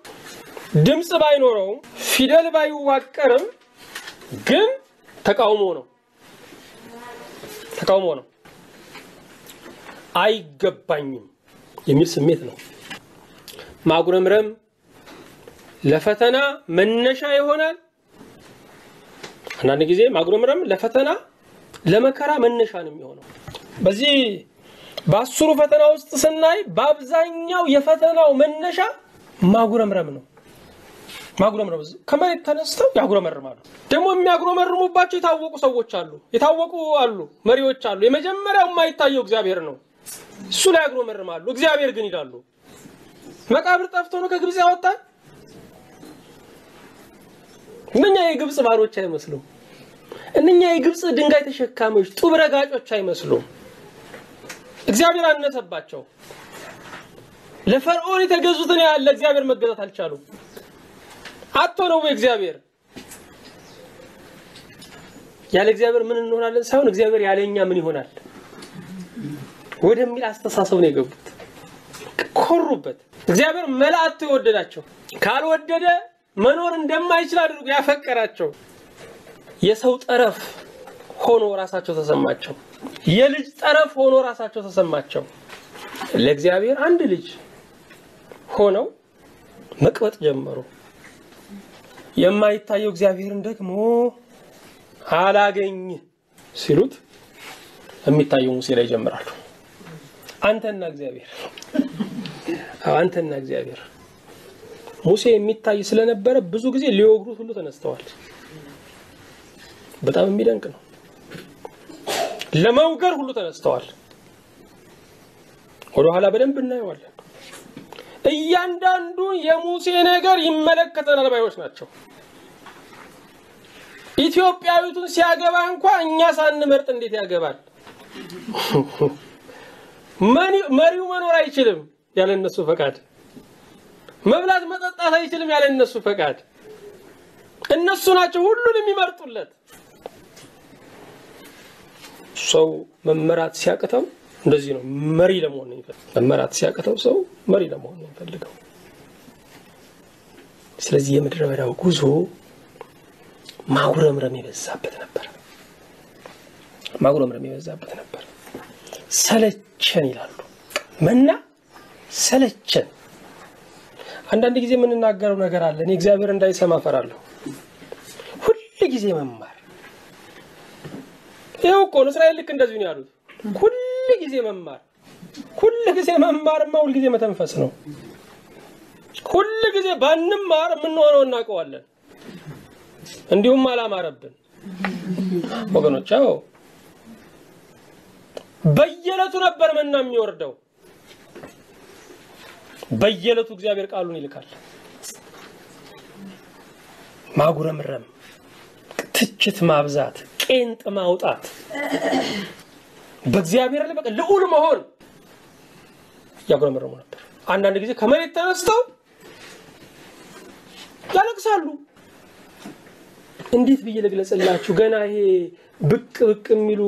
ድምፅ ባይኖረውም ፊደል ባይዋቀርም ግን ተቃውሞ ነው። ተቃውሞ ነው። አይገባኝም የሚል ስሜት ነው። ማጉረምረም ለፈተና መነሻ ይሆናል። አንዳንድ ጊዜ ማጉረምረም ለፈተና ለመከራ መነሻ ነው የሚሆነው። በዚህ በአስሩ ፈተና ውስጥ ስናይ በአብዛኛው የፈተናው መነሻ ማጉረምረም ነው። ማጉረምረም ከመሬት ተነስተው ያጉረመርማሉ። ደግሞ የሚያጉረመርሙባቸው የታወቁ ሰዎች አሉ፣ የታወቁ አሉ፣ መሪዎች አሉ። የመጀመሪያው የማይታየው እግዚአብሔር ነው። እሱ ላይ ያጉረመርማሉ፣ እግዚአብሔር ግን ይላሉ። መቃብር ጠፍቶ ነው ከግብፅ ያወጣል። እነኛ የግብፅ ባሮች አይመስሉም። እነኛ የግብፅ ድንጋይ ተሸካሚዎች ጡብ ረጋጮች አይመስሉም። እግዚአብሔር አነሰባቸው። ለፈርዖን የተገዙትን ያህል ለእግዚአብሔር መገዛት አልቻሉም። አቶ ነው እግዚአብሔር ያለ እግዚአብሔር ምን እንሆናለን ሳይሆን እግዚአብሔር ያለኛ ምን ይሆናል ወደሚል አስተሳሰብ ነው የገቡት። ኮሩበት። እግዚአብሔር መላእክቱ የወደዳቸው ካልወደደ መኖር እንደማይችል አድርጎ ያፈቀራቸው የሰው ጠረፍ ሆኖ ራሳቸው ተሰማቸው። የልጅ ጠረፍ ሆኖ ራሳቸው ተሰማቸው። ለእግዚአብሔር አንድ ልጅ ሆነው መቅበጥ ጀመሩ። የማይታየው እግዚአብሔርን ደግሞ አላገኝ ሲሉት የሚታየው ሙሴ ላይ ይጀምራሉ። አንተና እግዚአብሔር አንተና እግዚአብሔር ሙሴ የሚታይ ስለነበረ ብዙ ጊዜ ሊወግሩት ሁሉ ተነስተዋል። በጣም የሚደንቅ ነው። ለመውገር ሁሉ ተነስተዋል። ወደኋላ በደንብ እናየዋለን። እያንዳንዱን የሙሴ ነገር ይመለከተናል ባዮች ናቸው። ኢትዮጵያዊቱን ሲያገባ እንኳ እኛ ሳንመርጥ እንዴት ያገባል? መሪው መኖር አይችልም ያለ እነሱ ፈቃድ። መብላት መጠጣት አይችልም ያለ እነሱ ፈቃድ። እነሱ ናቸው ሁሉን የሚመርጡለት። ሰው መመራት ሲያቅተው እንደዚህ ነው። መሪ ለመሆን የሚፈልገው። መመራት ሲያቅተው ሰው መሪ ለመሆን የሚፈልገው። ስለዚህ የምድረ በዳው ጉዞ ማጉረምረም የበዛበት ነበር። ማጉረምረም የበዛበት ነበር። ሰለቸን ይላሉ። መና ሰለቸን። አንዳንድ ጊዜ የምንናገረው ነገር አለ። እኔ እግዚአብሔር እንዳይሰማ እፈራለሁ። ሁል ጊዜ መማር ይኸው እኮ እስራኤል ልክ እንደዚሁ ነው ያሉት። ሁል ጊዜ መማር፣ ሁል ጊዜ መማርማ ሁል ጊዜ መተንፈስ ነው። ሁል ጊዜ ባንማር የምንሆነው እናውቀዋለን። እንዲሁም አላማረብን ወገኖች። በየዕለቱ ነበር መና የሚወርደው። በየዕለቱ እግዚአብሔር ቃሉን ይልካል። ማጉረምረም፣ ትችት ማብዛት፣ ቄንጥ ማውጣት፣ በእግዚአብሔር ላይ በቃ ልዑል መሆን ያጉረመረሙ ነበር። አንዳንድ ጊዜ ከመሬት ተነስተው ያለቅሳሉ። እንዴት ብዬ ልግለጽላችሁ? ገና ይሄ ብቅ ብቅ የሚሉ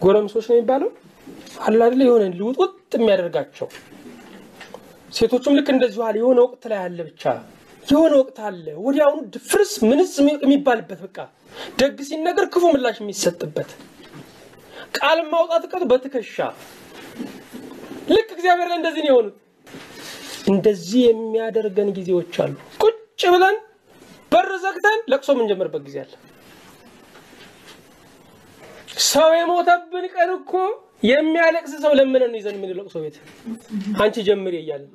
ጎረምሶች ነው የሚባለው አለ አይደለ? የሆነ ልውጥውጥ የሚያደርጋቸው ሴቶችም ልክ እንደዚሁ አለ። የሆነ ወቅት ላይ አለ፣ ብቻ የሆነ ወቅት አለ። ወዲያውኑ ድፍርስ ምንስ የሚባልበት በቃ ደግ ሲነገር ክፉ ምላሽ የሚሰጥበት ቃል ማውጣት ቀቱ በትከሻ ልክ እግዚአብሔር ላይ እንደዚህ ነው የሆኑት። እንደዚህ የሚያደርገን ጊዜዎች አሉ። ቁጭ ብለን በር ዘግተን ለቅሶ የምንጀምርበት ጊዜ አለ። ሰው የሞተብን ቀን እኮ የሚያለቅስ ሰው ለምነን ይዘን ምን ለቅሶ ቤት አንቺ ጀምሪ እያለን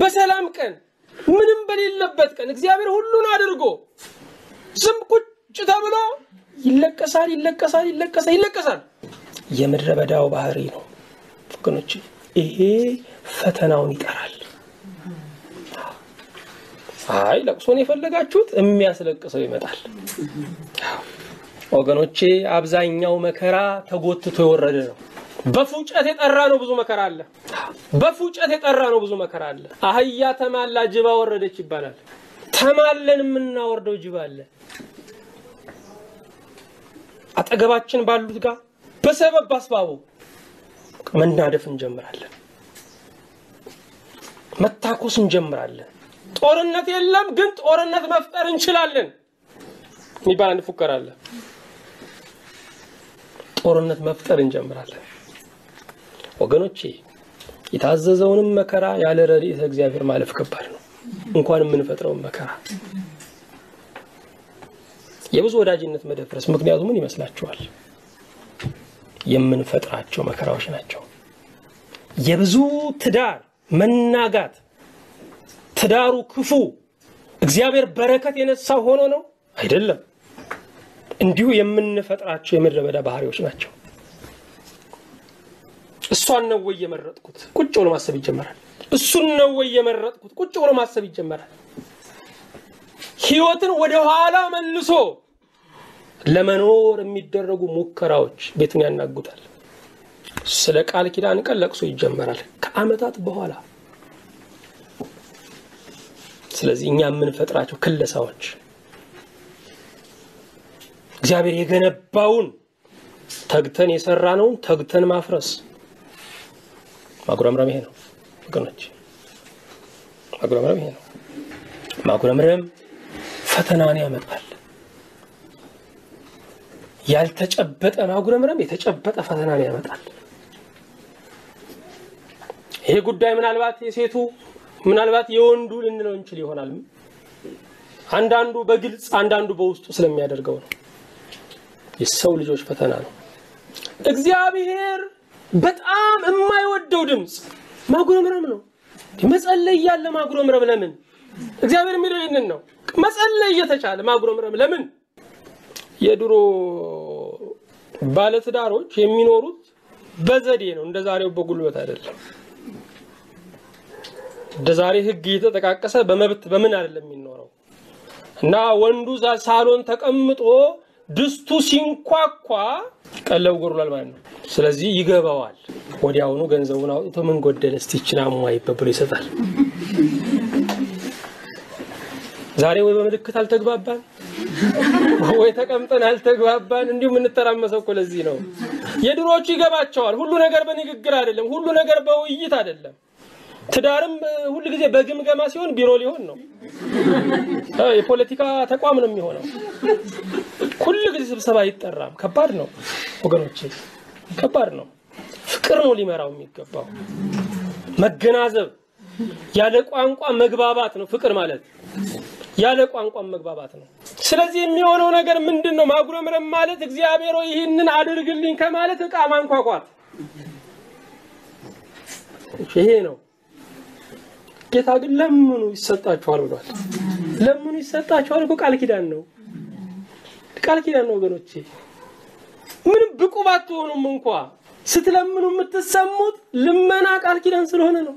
በሰላም ቀን ምንም በሌለበት ቀን እግዚአብሔር ሁሉን አድርጎ ዝም ቁጭ ተብሎ ይለቀሳል፣ ይለቀሳል፣ ይለቀሳል፣ ይለቀሳል። የምድረ በዳው ባህሪ ነው ወገኖች። ይሄ ፈተናውን ይጠራል። አይ ለቅሶን የፈለጋችሁት የሚያስለቅሰው ይመጣል። ወገኖቼ አብዛኛው መከራ ተጎትቶ የወረደ ነው። በፉጨት የጠራ ነው ብዙ መከራ አለ። በፉጨት የጠራ ነው ብዙ መከራ አለ። አህያ ተማላ ጅባ ወረደች ይባላል። ተማለን የምናወርደው ጅባ አለ። አጠገባችን ባሉት ጋር በሰበብ አስባቡ መናደፍ እንጀምራለን። መታኮስ እንጀምራለን። ጦርነት የለም ግን ጦርነት መፍጠር እንችላለን የሚባል አንድ ፉከራ አለ። ጦርነት መፍጠር እንጀምራለን። ወገኖቼ የታዘዘውንም መከራ ያለ ረድኤተ እግዚአብሔር ማለፍ ከባድ ነው። እንኳን የምንፈጥረውን መከራ የብዙ ወዳጅነት መደፍረስ ምክንያቱ ምን ይመስላችኋል? የምንፈጥራቸው መከራዎች ናቸው። የብዙ ትዳር መናጋት ትዳሩ ክፉ እግዚአብሔር በረከት የነሳው ሆኖ ነው አይደለም። እንዲሁ የምንፈጥራቸው የምድረ በዳ ባህሪዎች ናቸው። እሷን ነው ወይ የመረጥኩት? ቁጭ ብሎ ማሰብ ይጀመራል። እሱን ነው ወይ የመረጥኩት? ቁጭ ብሎ ማሰብ ይጀመራል። ህይወትን ወደ ኋላ መልሶ ለመኖር የሚደረጉ ሙከራዎች ቤቱን ያናጉታል። ስለ ቃል ኪዳን ቀን ለቅሶ ይጀመራል ከዓመታት በኋላ። ስለዚህ እኛ የምንፈጥራቸው ክለሳዎች እግዚአብሔር የገነባውን ተግተን የሰራነውን ተግተን ማፍረስ ማጉረምረም ይሄ ነው ወገኖች፣ ማጉረምረም ይሄ ነው። ማጉረምረም ፈተናን ያመጣል። ያልተጨበጠ ማጉረምረም የተጨበጠ ፈተናን ያመጣል። ይሄ ጉዳይ ምናልባት የሴቱ ምናልባት የወንዱ ልንለው እንችል ይሆናል። አንዳንዱ በግልጽ አንዳንዱ በውስጡ ስለሚያደርገው ነው። የሰው ልጆች ፈተና ነው። እግዚአብሔር በጣም የማይወደው ድምፅ ማጉረምረም ነው። መጸለይ እያለ ማጉረምረም ለምን? እግዚአብሔር የሚለው ይህንን ነው። መጸለይ እየተቻለ ማጉረምረም ለምን? የድሮ ባለትዳሮች የሚኖሩት በዘዴ ነው፣ እንደ ዛሬው በጉልበት አይደለም። እንደ ዛሬ ሕግ እየተጠቃቀሰ በመብት በምን አይደለም የሚኖረው እና ወንዱ ሳሎን ተቀምጦ ድስቱ ሲንኳኳ ቀለቡ ጎድሏል ማለት ነው። ስለዚህ ይገባዋል። ወዲያውኑ ገንዘቡን አውጥቶ ምን ጎደለ እስቲ ይችን አሟይበት ብሎ ይሰጣል። ዛሬ ወይ በምልክት አልተግባባን ወይ ተቀምጠን አልተግባባን። እንዲሁም የምንተራመሰው እኮ ለዚህ ነው። የድሮዎቹ ይገባቸዋል። ሁሉ ነገር በንግግር አይደለም፣ ሁሉ ነገር በውይይት አይደለም። ትዳርም ሁሉ ጊዜ በግምገማ ሲሆን ቢሮ ሊሆን ነው፣ የፖለቲካ ተቋም ነው የሚሆነው። ሁሉ ጊዜ ስብሰባ አይጠራም። ከባድ ነው ወገኖቼ፣ ከባድ ነው። ፍቅር ነው ሊመራው የሚገባው፣ መገናዘብ፣ ያለ ቋንቋ መግባባት ነው ፍቅር ማለት ያለ ቋንቋ መግባባት ነው። ስለዚህ የሚሆነው ነገር ምንድን ነው? ማጉረምረም ማለት እግዚአብሔር ይህንን አድርግልኝ ከማለት ዕቃ ማንኳኳት ይሄ ነው። ጌታ ግን ለምኑ ይሰጣችኋል ብሏል። ለምኑ ይሰጣችኋል እኮ ቃል ኪዳን ነው። ቃል ኪዳን ነው ወገኖቼ። ምንም ብቁ ባትሆኑም እንኳ ስትለምኑ የምትሰሙት ልመና ቃል ኪዳን ስለሆነ ነው።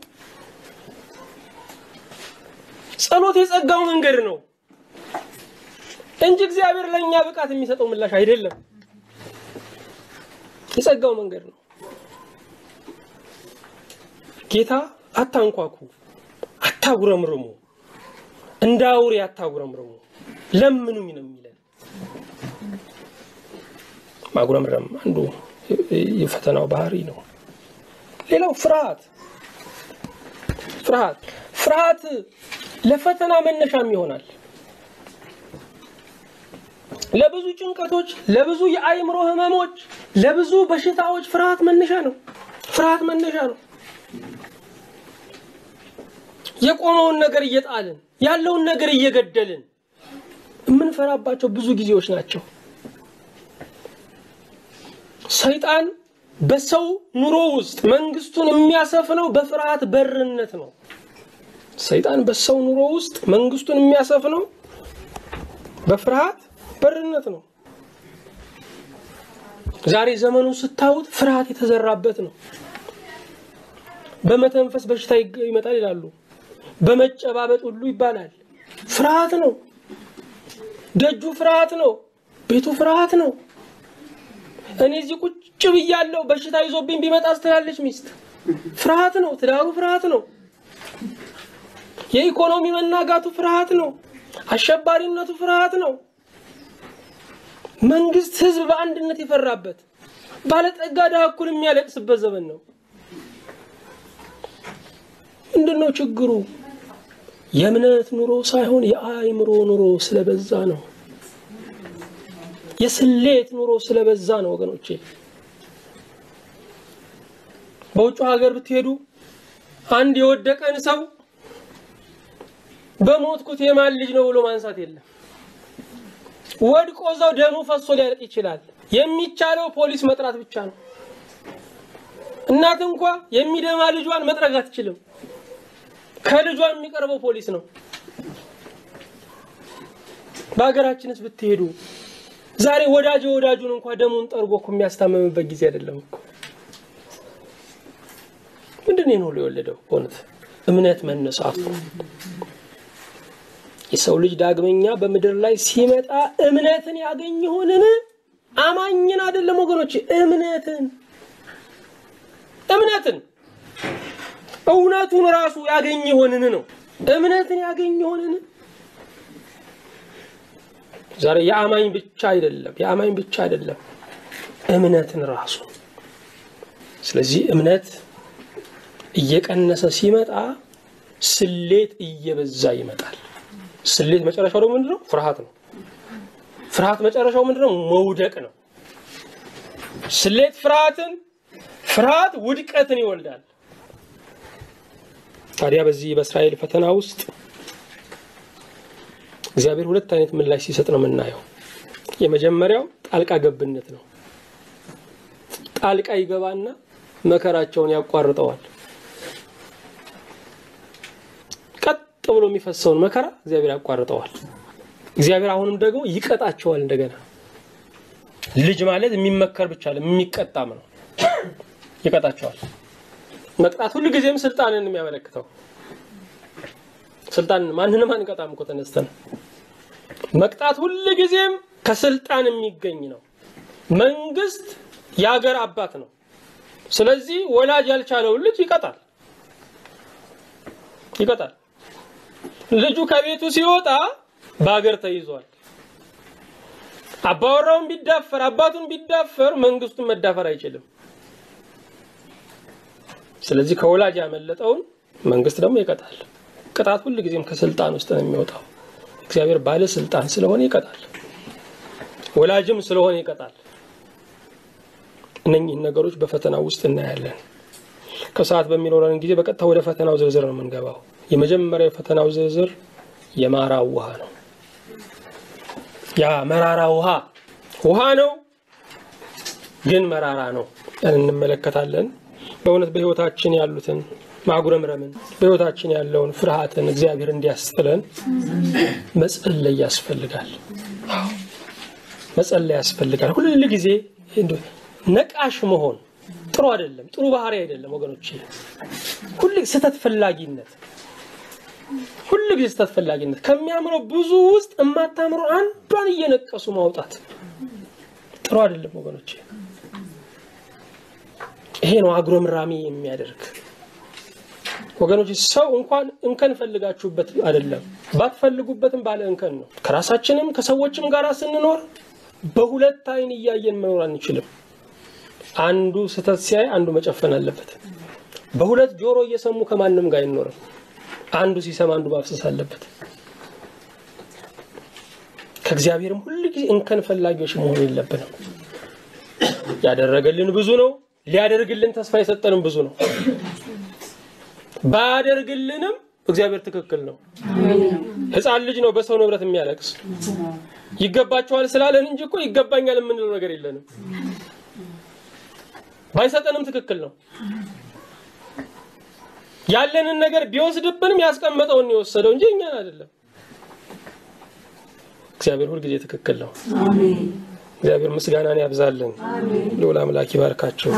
ጸሎት የጸጋው መንገድ ነው እንጂ እግዚአብሔር ለእኛ ብቃት የሚሰጠው ምላሽ አይደለም። የጸጋው መንገድ ነው። ጌታ አታንኳኩ፣ አታጉረምርሙ፣ እንደ አውሬ አታጉረምርሙ፣ ለምኑኝ ነው የሚለን። ማጉረምረም አንዱ የፈተናው ባህሪ ነው። ሌላው ፍርሃት ፍርሃት ፍርሃት ለፈተና መነሻም ይሆናል። ለብዙ ጭንቀቶች፣ ለብዙ የአእምሮ ህመሞች፣ ለብዙ በሽታዎች ፍርሃት መነሻ ነው። ፍርሃት መነሻ ነው። የቆመውን ነገር እየጣልን ያለውን ነገር እየገደልን የምንፈራባቸው ብዙ ጊዜዎች ናቸው። ሰይጣን በሰው ኑሮ ውስጥ መንግስቱን የሚያሰፍነው በፍርሃት በርነት ነው። ሰይጣን በሰው ኑሮ ውስጥ መንግስቱን የሚያሰፍነው በፍርሃት በርነት ነው። ዛሬ ዘመኑ ስታዩት ፍርሃት የተዘራበት ነው። በመተንፈስ በሽታ ይመጣል ይላሉ። በመጨባበጥ ሁሉ ይባላል። ፍርሃት ነው። ደጁ ፍርሃት ነው። ቤቱ ፍርሃት ነው። እኔ እዚህ ቁጭ ብያለሁ በሽታ ይዞብኝ ቢመጣ ስትላለች ሚስት ፍርሃት ነው። ትዳሩ ፍርሃት ነው። የኢኮኖሚ መናጋቱ ፍርሃት ነው። አሸባሪነቱ ፍርሃት ነው። መንግስት፣ ህዝብ በአንድነት የፈራበት ባለጠጋ ድሃ እኩል የሚያለቅስበት ዘመን ነው። ምንድን ነው ችግሩ? የእምነት ኑሮ ሳይሆን የአእምሮ ኑሮ ስለበዛ ነው። የስሌት ኑሮ ስለበዛ ነው ወገኖቼ። በውጭ ሀገር ብትሄዱ አንድ የወደቀን ሰው በሞትኩት የማን ልጅ ነው ብሎ ማንሳት የለም። ወድቆ እዛው ደሙ ፈሶ ሊያልቅ ይችላል። የሚቻለው ፖሊስ መጥራት ብቻ ነው። እናት እንኳ የሚደማ ልጇን መጥረግ አትችልም። ከልጇ የሚቀርበው ፖሊስ ነው። በሀገራችንስ ብትሄዱ ዛሬ ወዳጅ ወዳጁን እንኳ ደሙን ጠርጎ እኮ የሚያስታመምበት ጊዜ አይደለም እኮ። ምንድን ነው የወለደው? በእውነት እምነት መነሳቱ የሰው ልጅ ዳግመኛ በምድር ላይ ሲመጣ እምነትን ያገኝ ይሆንን? አማኝን አይደለም ወገኖች፣ እምነትን እምነትን እውነቱን ራሱ ያገኝ ይሆንን ነው። እምነትን ያገኝ ይሆንን? ዛሬ የአማኝ ብቻ አይደለም፣ የአማኝ ብቻ አይደለም፣ እምነትን ራሱ። ስለዚህ እምነት እየቀነሰ ሲመጣ ስሌት እየበዛ ይመጣል። ስሌት መጨረሻው ደግሞ ምንድነው? ፍርሃት ነው። ፍርሃት መጨረሻው ምንድነው? መውደቅ ነው። ስሌት ፍርሃትን፣ ፍርሃት ውድቀትን ይወልዳል። ታዲያ በዚህ በእስራኤል ፈተና ውስጥ እግዚአብሔር ሁለት አይነት ምላሽ ሲሰጥ ነው የምናየው። የመጀመሪያው ጣልቃ ገብነት ነው። ጣልቃ ይገባና መከራቸውን ያቋርጠዋል። ቀጥ ብሎ የሚፈሰውን መከራ እግዚአብሔር ያቋርጠዋል። እግዚአብሔር አሁንም ደግሞ ይቀጣቸዋል። እንደገና ልጅ ማለት የሚመከር ብቻ የሚቀጣም ነው። ይቀጣቸዋል። መቅጣት ሁሉ ጊዜም ስልጣንን የሚያመለክተው ስልጣን ማንንም አንቀጣም እኮ ተነስተን መቅጣት ሁሉ ጊዜም ከስልጣን የሚገኝ ነው። መንግስት የሀገር አባት ነው። ስለዚህ ወላጅ ያልቻለውን ልጅ ይቀጣል ይቀጣል። ልጁ ከቤቱ ሲወጣ በሀገር ተይዟል። አባወራውን ቢዳፈር አባቱን ቢዳፈር መንግስቱን መዳፈር አይችልም። ስለዚህ ከወላጅ ያመለጠውን መንግስት ደግሞ ይቀጣል። ቅጣት ሁል ጊዜም ከስልጣን ውስጥ ነው የሚወጣው። እግዚአብሔር ባለስልጣን ስለሆነ ይቀጣል፣ ወላጅም ስለሆነ ይቀጣል። እነኚህን ነገሮች በፈተናው ውስጥ እናያለን። ከሰዓት በሚኖረን ጊዜ በቀጥታ ወደ ፈተናው ዝርዝር ነው የምንገባው። የመጀመሪያው የፈተናው ዝርዝር የማራው ውሃ ነው። ያ መራራ ውሃ ውሃ ነው፣ ግን መራራ ነው እንመለከታለን። በእውነት በሕይወታችን ያሉትን ማጉረምረምን በሕይወታችን ያለውን ፍርሃትን እግዚአብሔር እንዲያስጥለን መጸለይ ያስፈልጋል። መጸለይ ያስፈልጋል። ሁል ጊዜ ነቃሽ መሆን ጥሩ አይደለም፣ ጥሩ ባህሪ አይደለም ወገኖች። ሁል ስህተት ፈላጊነት ሁል ጊዜ ስህተት ፈላጊነት ከሚያምረው ብዙ ውስጥ የማታምረው አንዷን እየነቀሱ ማውጣት ጥሩ አይደለም ወገኖች። ይሄ ነው አጉረምራሚ የሚያደርግ ወገኖች። ሰው እንኳን እንከን ፈልጋችሁበት አይደለም ባትፈልጉበትም ባለ እንከን ነው። ከራሳችንም ከሰዎችም ጋር ስንኖር በሁለት አይን እያየን መኖር አንችልም። አንዱ ስህተት ሲያይ አንዱ መጨፈን አለበት። በሁለት ጆሮ እየሰሙ ከማንም ጋር አይኖርም። አንዱ ሲሰማ አንዱ ማፍሰስ አለበት። ከእግዚአብሔርም ሁል ጊዜ እንከን ፈላጊዎች መሆን የለብንም። ያደረገልን ብዙ ነው። ሊያደርግልን ተስፋ የሰጠንም ብዙ ነው። ባያደርግልንም እግዚአብሔር ትክክል ነው። ሕፃን ልጅ ነው በሰው ንብረት የሚያለቅስ ይገባቸዋል ስላለን እንጂ እኮ ይገባኛል የምንለው ነገር የለንም። ባይሰጠንም ትክክል ነው። ያለንን ነገር ቢወስድብንም ያስቀመጠውን የወሰደው እንጂ እኛን አይደለም። እግዚአብሔር ሁልጊዜ ትክክል ነው። እግዚአብሔር ምስጋናን ያብዛልን። ልዑል አምላክ ይባርካቸው።